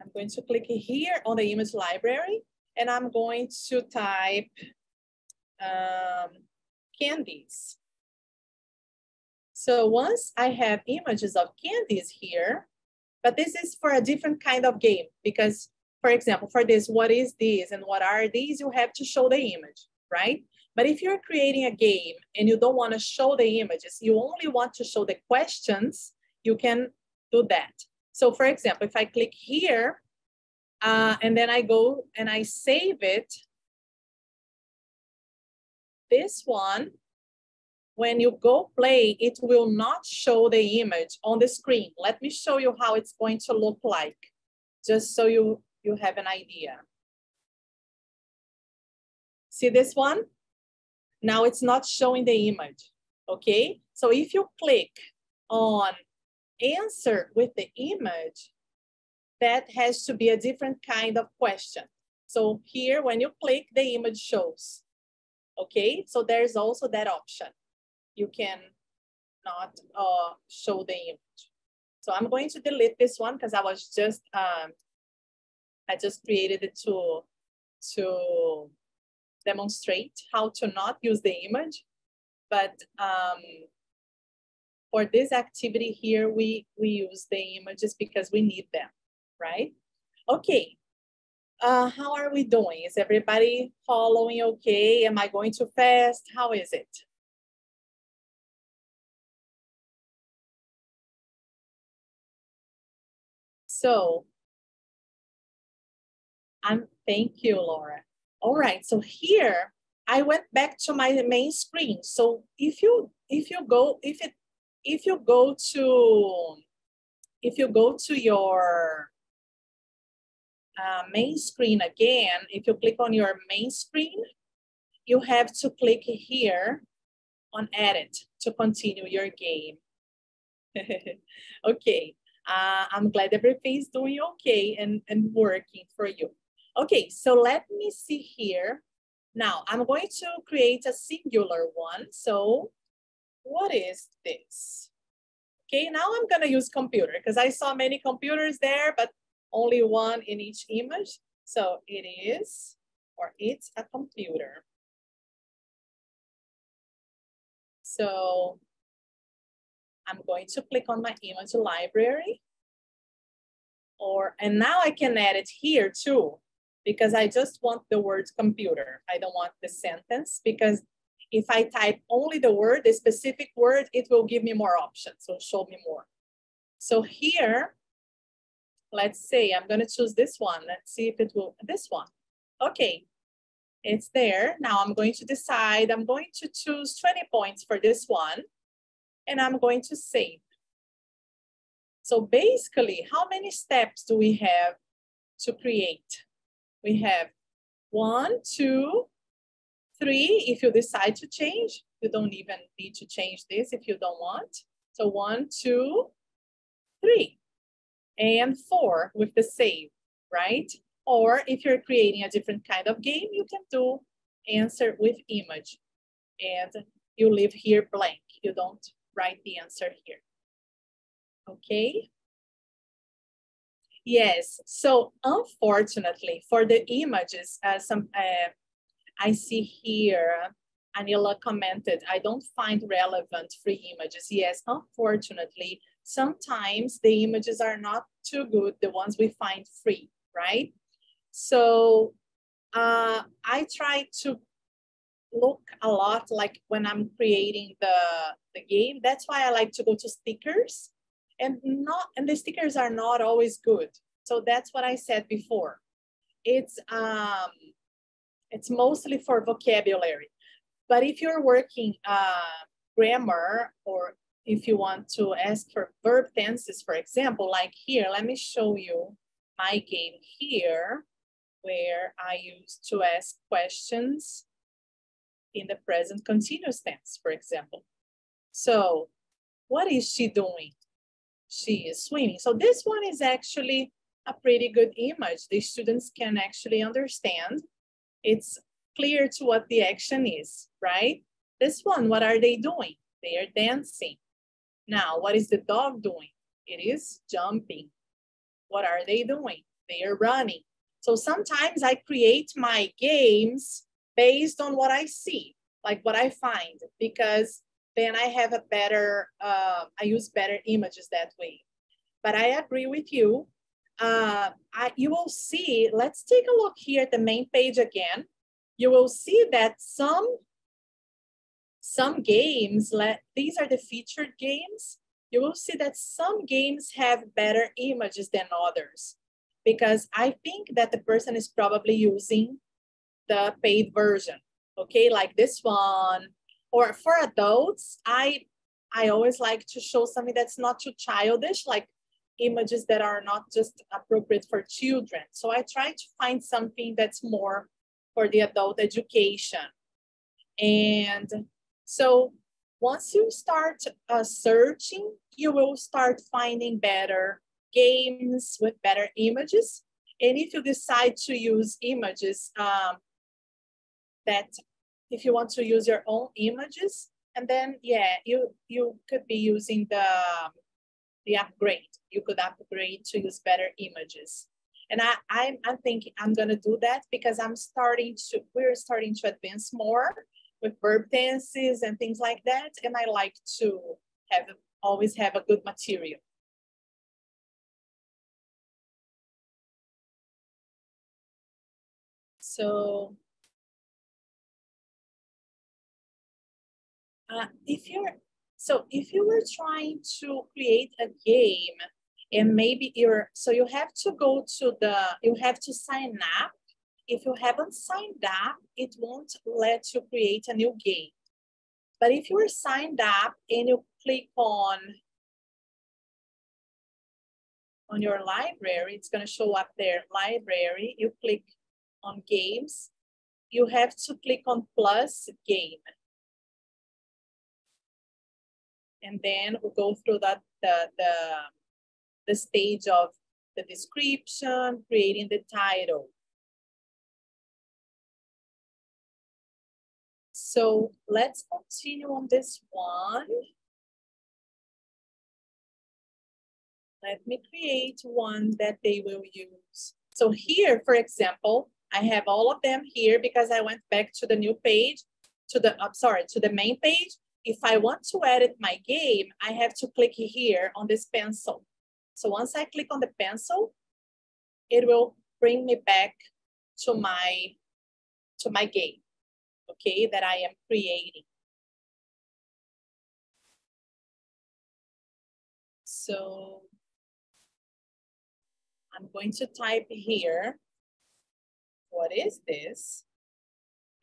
I'm going to click here on the image library and I'm going to type um, candies. So once I have images of candies here, but this is for a different kind of game because, for example, for this, what is this and what are these, you have to show the image, right? But if you're creating a game and you don't want to show the images, you only want to show the questions, you can do that. So for example, if I click here, uh, and then I go and I save it. This one, when you go play, it will not show the image on the screen. Let me show you how it's going to look like, just so you, you have an idea. See this one? Now it's not showing the image, okay? So if you click on answer with the image, that has to be a different kind of question. So here, when you click, the image shows. Okay, so there's also that option. You can not uh, show the image. So I'm going to delete this one because I was just, um, I just created it to, to demonstrate how to not use the image. But um, for this activity here, we, we use the images because we need them right? Okay, uh, how are we doing? Is everybody following okay? Am I going too fast? How is it? So, I'm, thank you, Laura. All right, so here, I went back to my main screen. So if you, if you go, if it, if you go to, if you go to your uh, main screen again, if you click on your main screen, you have to click here on edit to continue your game. okay, uh, I'm glad everything's doing okay and, and working for you. Okay, so let me see here. Now I'm going to create a singular one. So what is this? Okay, now I'm gonna use computer because I saw many computers there, but only one in each image. So it is, or it's a computer. So I'm going to click on my image library. Or, and now I can add it here too, because I just want the word computer. I don't want the sentence because If I type only the word, the specific word, it will give me more options, so show me more. So here, let's say I'm gonna choose this one. Let's see if it will, this one. Okay, it's there. Now I'm going to decide, I'm going to choose 20 points for this one, and I'm going to save. So basically, how many steps do we have to create? We have one, two, three, if you decide to change. You don't even need to change this if you don't want. So one, two, three, and four with the same, right? Or if you're creating a different kind of game, you can do answer with image. And you leave here blank. You don't write the answer here. Okay. Yes, so unfortunately for the images, uh, some uh, I see here, Anila commented, I don't find relevant free images. Yes, unfortunately, sometimes the images are not too good, the ones we find free, right? So uh, I try to look a lot like when I'm creating the, the game. That's why I like to go to stickers and not and the stickers are not always good. So that's what I said before. It's um it's mostly for vocabulary. But if you're working uh, grammar or if you want to ask for verb tenses, for example, like here, let me show you my game here where I used to ask questions in the present continuous tense, for example. So what is she doing? She is swimming. So this one is actually a pretty good image. The students can actually understand. It's clear to what the action is, right? This one, what are they doing? They are dancing. Now, what is the dog doing? It is jumping. What are they doing? They are running. So sometimes I create my games based on what I see, like what I find, because then I have a better, uh, I use better images that way. But I agree with you. Uh, I, you will see, let's take a look here at the main page again. You will see that some, some games, let, these are the featured games. You will see that some games have better images than others because I think that the person is probably using the paid version, okay? Like this one, or for adults, I I always like to show something that's not too childish, like images that are not just appropriate for children. So I try to find something that's more for the adult education. And so once you start uh, searching, you will start finding better games with better images. And if you decide to use images um, that if you want to use your own images, and then yeah, you you could be using the the upgrade. You could upgrade to use better images. And I, I'm, I'm thinking I'm gonna do that because I'm starting to, we're starting to advance more with verb tenses and things like that. And I like to have always have a good material. So Uh, if you're so if you were trying to create a game and maybe you're so you have to go to the you have to sign up if you haven't signed up it won't let you create a new game but if you are signed up and you click on on your library it's going to show up there library you click on games you have to click on plus game and then we'll go through that the, the, the stage of the description, creating the title. So let's continue on this one. Let me create one that they will use. So here, for example, I have all of them here because I went back to the new page, to the, I'm sorry, to the main page, if I want to edit my game, I have to click here on this pencil. So once I click on the pencil, it will bring me back to my, to my game. Okay, that I am creating. So I'm going to type here, what is this?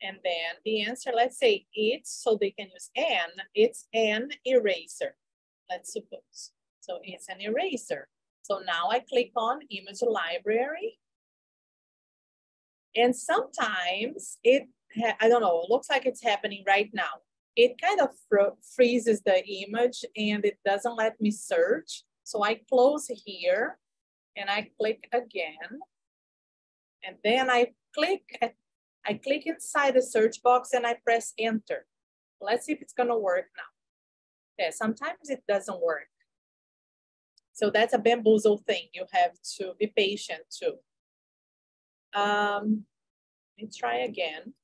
And then the answer, let's say it's, so they can use an, it's an eraser, let's suppose. So it's an eraser. So now I click on image library. And sometimes it, I don't know, it looks like it's happening right now. It kind of freezes the image and it doesn't let me search. So I close here and I click again. And then I click, I click inside the search box and I press enter. Let's see if it's gonna work now. Yeah, sometimes it doesn't work. So that's a bamboozle thing. You have to be patient too. Um, let me try again.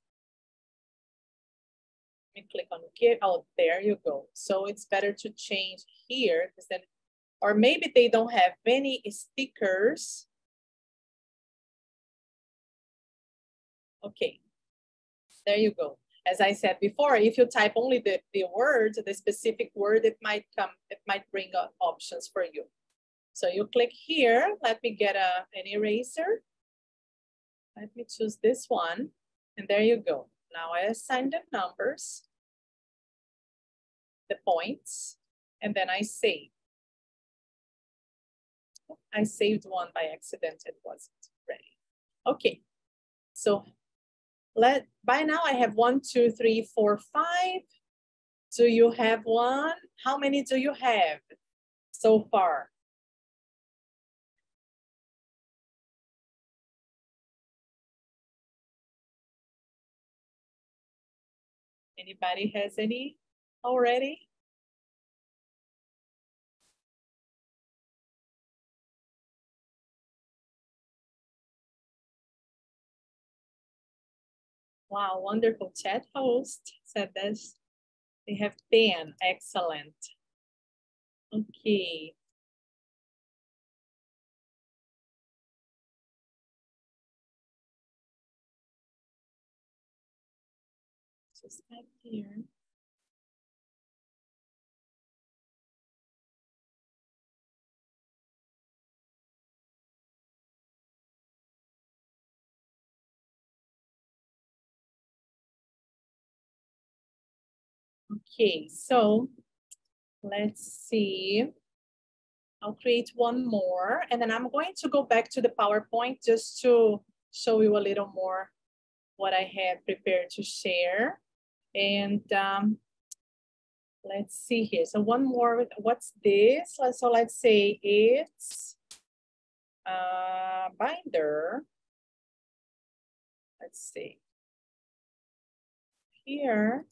Me click on get Oh, there you go. So it's better to change here because then or maybe they don't have many stickers. Okay, there you go. As I said before, if you type only the, the word, the specific word, it might come, it might bring up options for you. So you click here, let me get a, an eraser. Let me choose this one, and there you go. Now I assign the numbers, the points, and then I save. I saved one by accident, it wasn't ready. Okay, so let by now I have one, two, three, four, five. Do you have one? How many do you have so far? Anybody has any already? Wow, wonderful chat host said this. They have 10, excellent. Okay. Just type here. Okay, so let's see. I'll create one more and then I'm going to go back to the PowerPoint just to show you a little more what I have prepared to share. And um, let's see here. So one more, what's this? So let's say it's a uh, binder. Let's see. Here,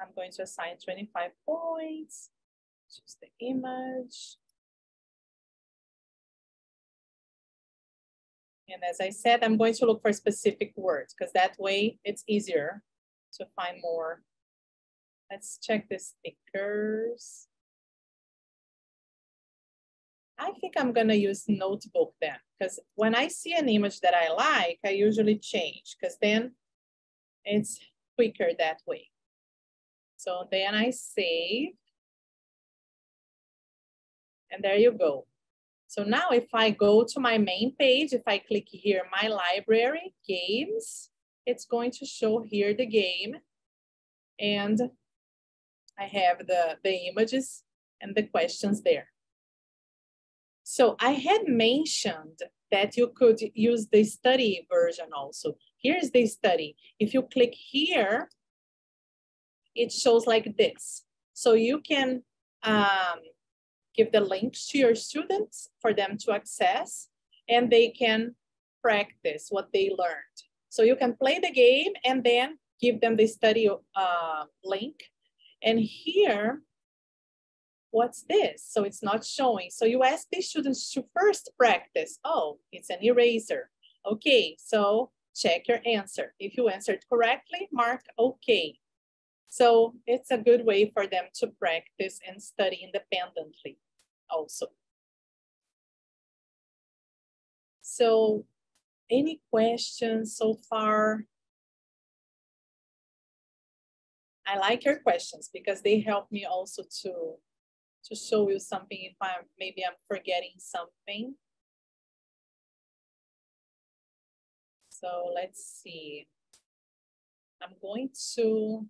I'm going to assign 25 points, choose the image. And as I said, I'm going to look for specific words because that way it's easier to find more. Let's check the stickers. I think I'm gonna use notebook then because when I see an image that I like, I usually change because then it's quicker that way. So then I save. And there you go. So now if I go to my main page, if I click here, my library, games, it's going to show here the game. And I have the, the images and the questions there. So I had mentioned that you could use the study version also. Here's the study. If you click here, it shows like this. So you can um, give the links to your students for them to access and they can practice what they learned. So you can play the game and then give them the study uh, link. And here, what's this? So it's not showing. So you ask the students to first practice. Oh, it's an eraser. Okay, so check your answer. If you answered correctly, mark okay. So it's a good way for them to practice and study independently also. So any questions so far? I like your questions because they help me also to, to show you something if I'm, maybe I'm forgetting something. So let's see. I'm going to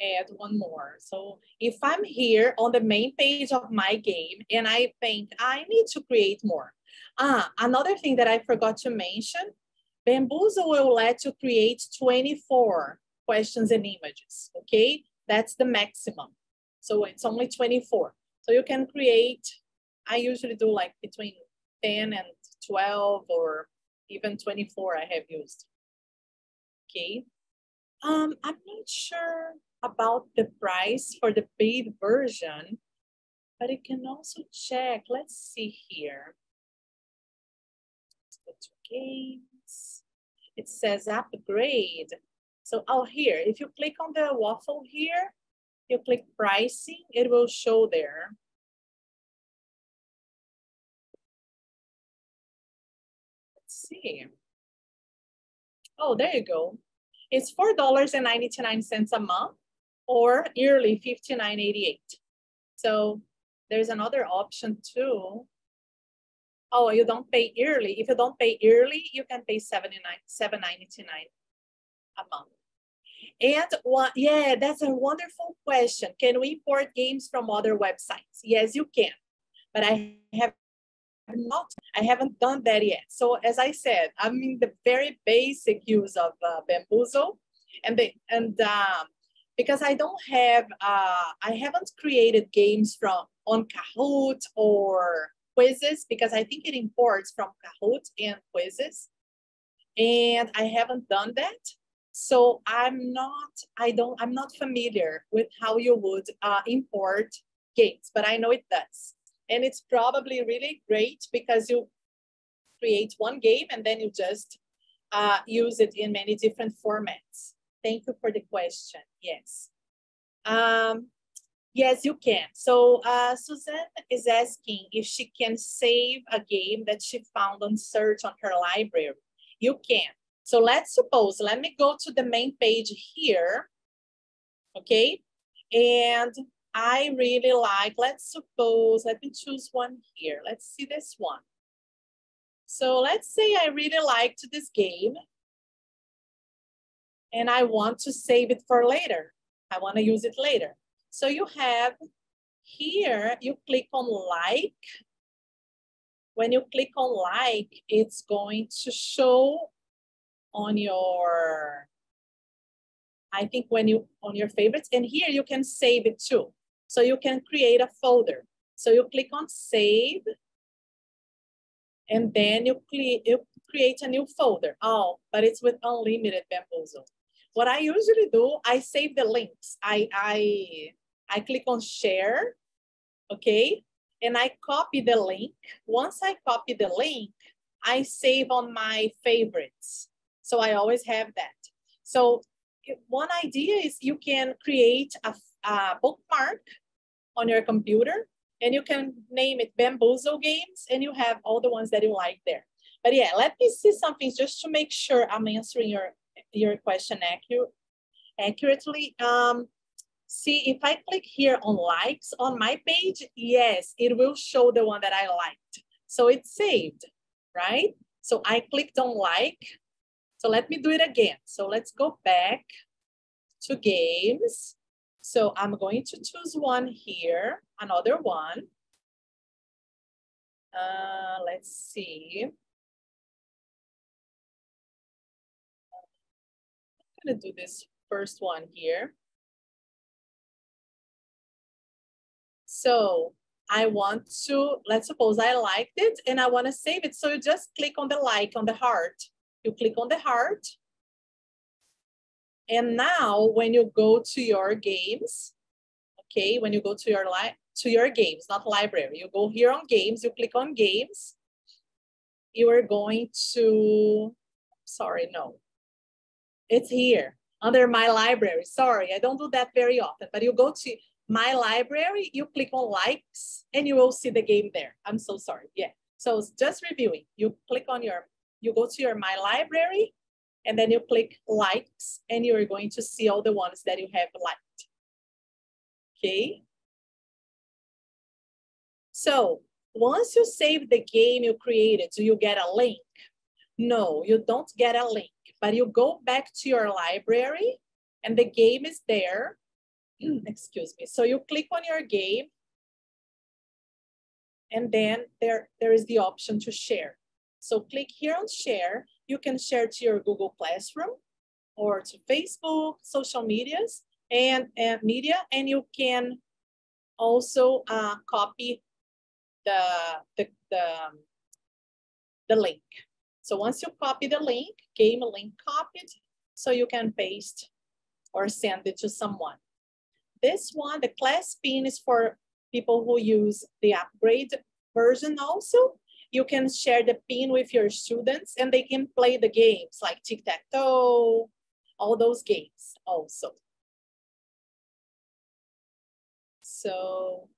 add one more. So if I'm here on the main page of my game and I think I need to create more. Ah, another thing that I forgot to mention, Bamboozle will let you create 24 questions and images, okay? That's the maximum. So it's only 24. So you can create, I usually do like between 10 and 12 or even 24 I have used. Okay. Um, I'm not sure about the price for the paid version, but you can also check. Let's see here. Let's go to games. It says upgrade. So out here, if you click on the waffle here, you click pricing, it will show there. Let's see. Oh, there you go. It's $4.99 a month or yearly $59.88. So there's another option too. Oh, you don't pay yearly. If you don't pay yearly, you can pay 79 $7.99 a month. And what, yeah, that's a wonderful question. Can we import games from other websites? Yes, you can. But I have not, I haven't done that yet. So as I said, I'm in the very basic use of uh, Bamboozle and, the, and um, because I don't have, uh, I haven't created games from on Kahoot or quizzes because I think it imports from Kahoot and quizzes. And I haven't done that. So I'm not, I don't, I'm not familiar with how you would uh, import games, but I know it does. And it's probably really great because you create one game and then you just uh, use it in many different formats. Thank you for the question. Yes. Um, yes, you can. So uh, Suzanne is asking if she can save a game that she found on search on her library. You can. So let's suppose, let me go to the main page here. Okay. And I really like, let's suppose, let me choose one here. Let's see this one. So let's say I really liked this game and I want to save it for later. I want to mm-hmm. use it later. So you have here, you click on like. When you click on like, it's going to show on your, I think when you, on your favorites, and here you can save it too. So you can create a folder. So you click on save, and then you, you create a new folder. Oh, but it's with unlimited bamboozle. What I usually do, I save the links. I, I, I click on share, okay? And I copy the link. Once I copy the link, I save on my favorites. So I always have that. So one idea is you can create a, a bookmark on your computer and you can name it bamboozle games and you have all the ones that you like there. But yeah, let me see something just to make sure I'm answering your, your question accurate, accurately. Um, see, if I click here on likes on my page, yes, it will show the one that I liked. So it's saved, right? So I clicked on like. So let me do it again. So let's go back to games. So I'm going to choose one here, another one. Uh, let's see. Gonna do this first one here. So I want to, let's suppose I liked it and I wanna save it. So you just click on the like, on the heart. You click on the heart and now when you go to your games, okay, when you go to your li to your games, not library, you go here on games, you click on games, you are going to, sorry, no, it's here under my library. Sorry, I don't do that very often, but you go to my library, you click on likes and you will see the game there. I'm so sorry, yeah. So just reviewing, you click on your, you go to your my library, and then you click likes and you're going to see all the ones that you have liked. Okay. So once you save the game you created, do you get a link? No, you don't get a link, but you go back to your library and the game is there. Excuse me. So you click on your game and then there, there is the option to share. So click here on share. You can share to your Google Classroom or to Facebook, social medias, and, and media, and you can also uh, copy the, the, the, the link. So once you copy the link, game link copied, so you can paste or send it to someone. This one, the class pin is for people who use the upgrade version also. You can share the pin with your students and they can play the games like tic-tac-toe, all those games also. So,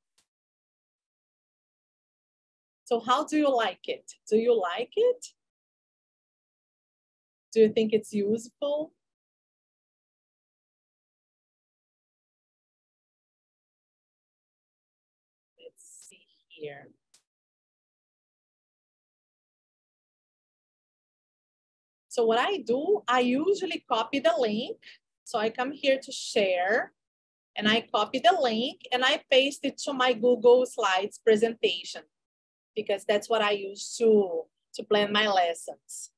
so how do you like it? Do you like it? Do you think it's useful? Let's see here. So what I do, I usually copy the link. So I come here to share and I copy the link and I paste it to my Google Slides presentation because that's what I use to, to plan my lessons.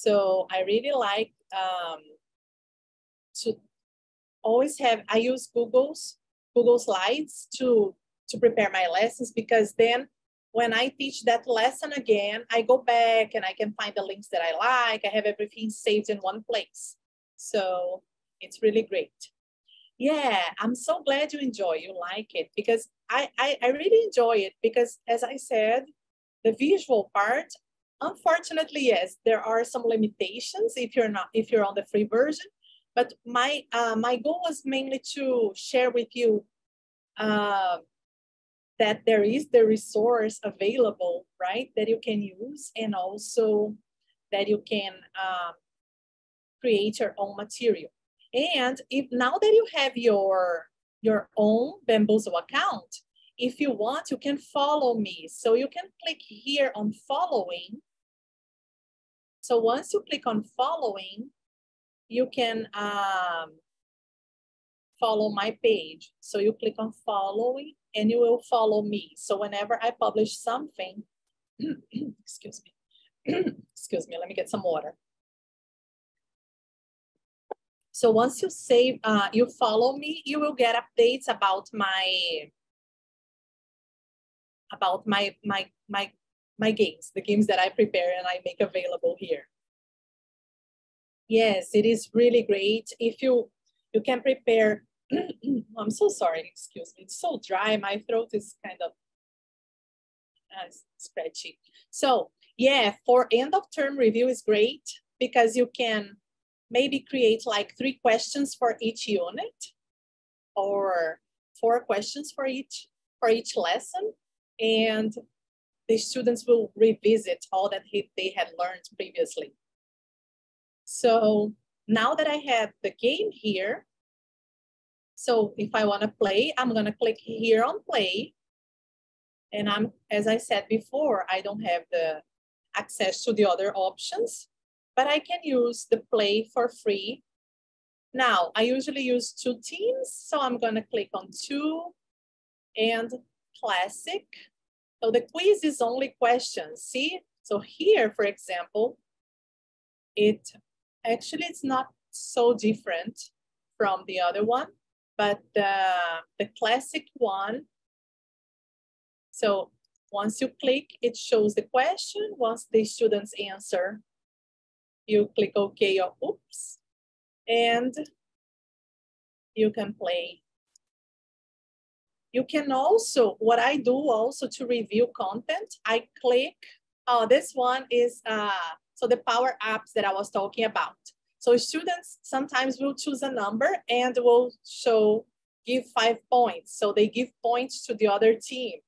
So I really like um, to always have, I use Google's, Google Slides to, to prepare my lessons because then when I teach that lesson again, I go back and I can find the links that I like. I have everything saved in one place. So it's really great. Yeah, I'm so glad you enjoy, you like it because I, I, I really enjoy it because as I said, the visual part, unfortunately, yes, there are some limitations if you're not, if you're on the free version, but my, uh, my goal was mainly to share with you uh, that there is the resource available, right, that you can use, and also that you can um, create your own material. And if now that you have your, your own Bamboozle account, if you want, you can follow me. So you can click here on following. So once you click on following, you can um, follow my page. So you click on following and you will follow me. So whenever I publish something, excuse me, excuse me, let me get some water. So once you save, uh, you follow me, you will get updates about my, about my, my, my, my games, the games that I prepare and I make available here. Yes, it is really great. If you, you can prepare I'm so sorry, excuse me. It's so dry. My throat is kind of uh, spreadsheet. So yeah, for end of term review is great because you can maybe create like three questions for each unit or four questions for each for each lesson and the students will revisit all that he, they had learned previously. So now that I have the game here, so if I want to play, I'm going to click here on play. And I'm, as I said before, I don't have the access to the other options, but I can use the play for free. Now, I usually use two teams, so I'm going to click on two and classic. So the quiz is only questions, see? So here, for example, it actually it's not so different from the other one but the, the classic one, so once you click, it shows the question. Once the students answer, you click OK or oops, and you can play. You can also, what I do also to review content, I click, oh, this one is, uh, so the power-ups that I was talking about. So students sometimes will choose a number and will show, give five points. So they give points to the other team.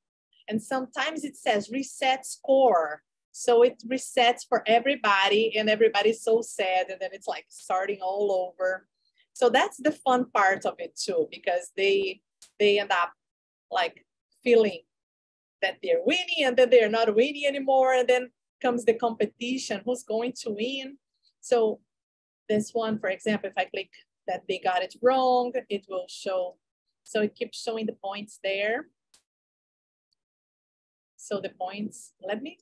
And sometimes it says reset score. So it resets for everybody and everybody's so sad and then it's like starting all over. So that's the fun part of it too, because they they end up like feeling that they're winning and then they're not winning anymore. And then comes the competition, who's going to win. So this one, for example, if I click that they got it wrong, it will show. So it keeps showing the points there. So the points, let me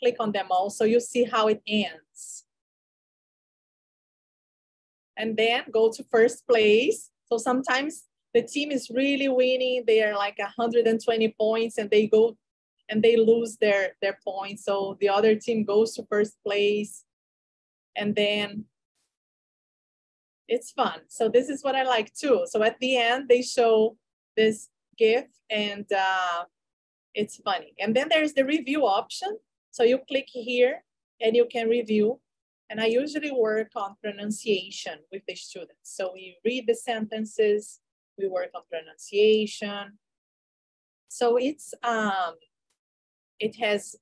click on them all so you see how it ends. And then go to first place. So sometimes the team is really winning. They are like 120 points and they go and they lose their, their points. So the other team goes to first place. And then it's fun. So this is what I like too. So at the end, they show this GIF and uh, it's funny. And then there's the review option. So you click here and you can review. And I usually work on pronunciation with the students. So we read the sentences, we work on pronunciation. So it's um, it has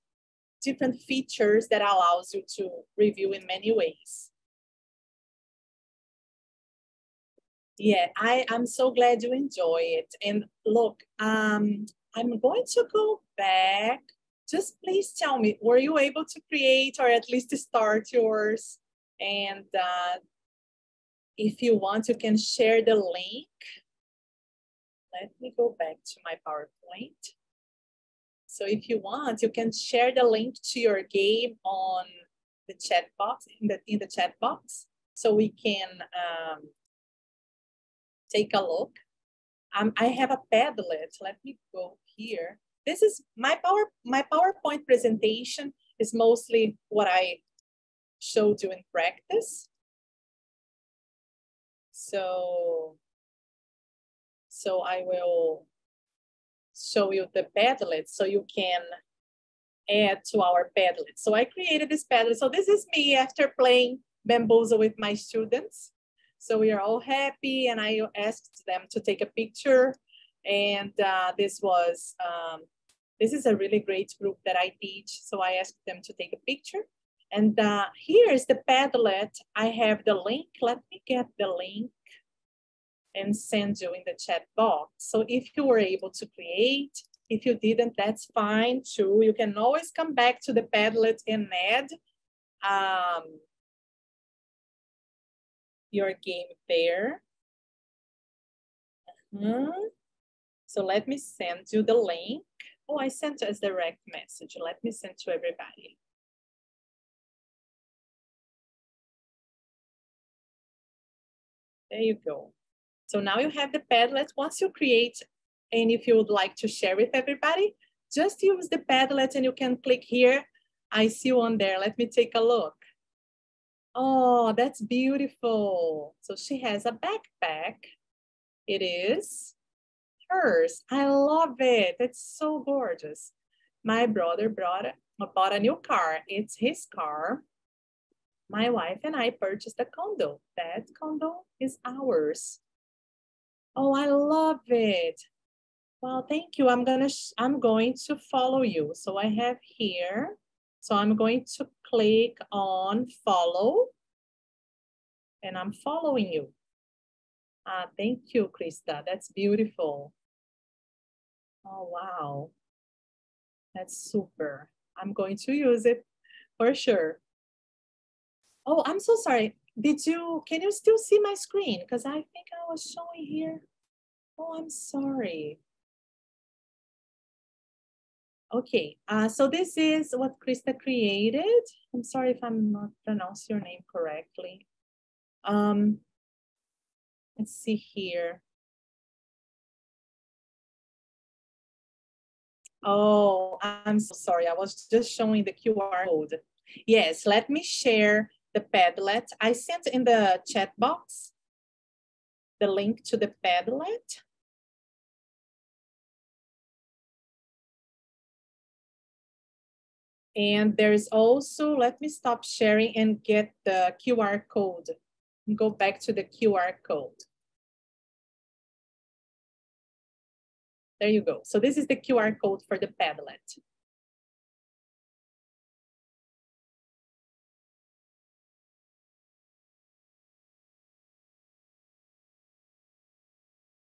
different features that allows you to review in many ways. Yeah, I, I'm so glad you enjoy it. And look, um, I'm going to go back just please tell me, were you able to create or at least start yours? And uh, if you want, you can share the link. Let me go back to my PowerPoint. So if you want, you can share the link to your game on the chat box, in the, in the chat box, so we can um, take a look. Um, I have a Padlet. Let me go here this is my power my PowerPoint presentation is mostly what I showed you in practice. So, so I will show you the Padlet so you can add to our Padlet. So I created this Padlet. So this is me after playing Bamboozle with my students. So we are all happy and I asked them to take a picture and uh, this was, um, this is a really great group that I teach. So I asked them to take a picture. And uh, here is the Padlet. I have the link. Let me get the link and send you in the chat box. So if you were able to create, if you didn't, that's fine too. You can always come back to the Padlet and add um, your game there. Uh -huh. So let me send you the link. Oh, I sent as direct message. Let me send to everybody. There you go. So now you have the Padlet. Once you create, and if you would like to share with everybody, just use the Padlet and you can click here. I see one there. Let me take a look. Oh, that's beautiful. So she has a backpack. It is hers. I love it. It's so gorgeous. My brother brought bought a new car. It's his car. My wife and I purchased a condo. That condo is ours. Oh, I love it. Well, thank you. I'm gonna I'm going to follow you. So I have here. So I'm going to click on follow and I'm following you. Ah, thank you, Krista. That's beautiful. Oh, wow. That's super. I'm going to use it for sure. Oh, I'm so sorry. Did you, can you still see my screen? Because I think I was showing here. Oh, I'm sorry. Okay, uh, so this is what Krista created. I'm sorry if I'm not pronouncing your name correctly. Um, let's see here. Oh, I'm so sorry. I was just showing the QR code. Yes, let me share the Padlet. I sent in the chat box the link to the Padlet. And there's also, let me stop sharing and get the QR code. Go back to the QR code. There you go. So this is the QR code for the Padlet.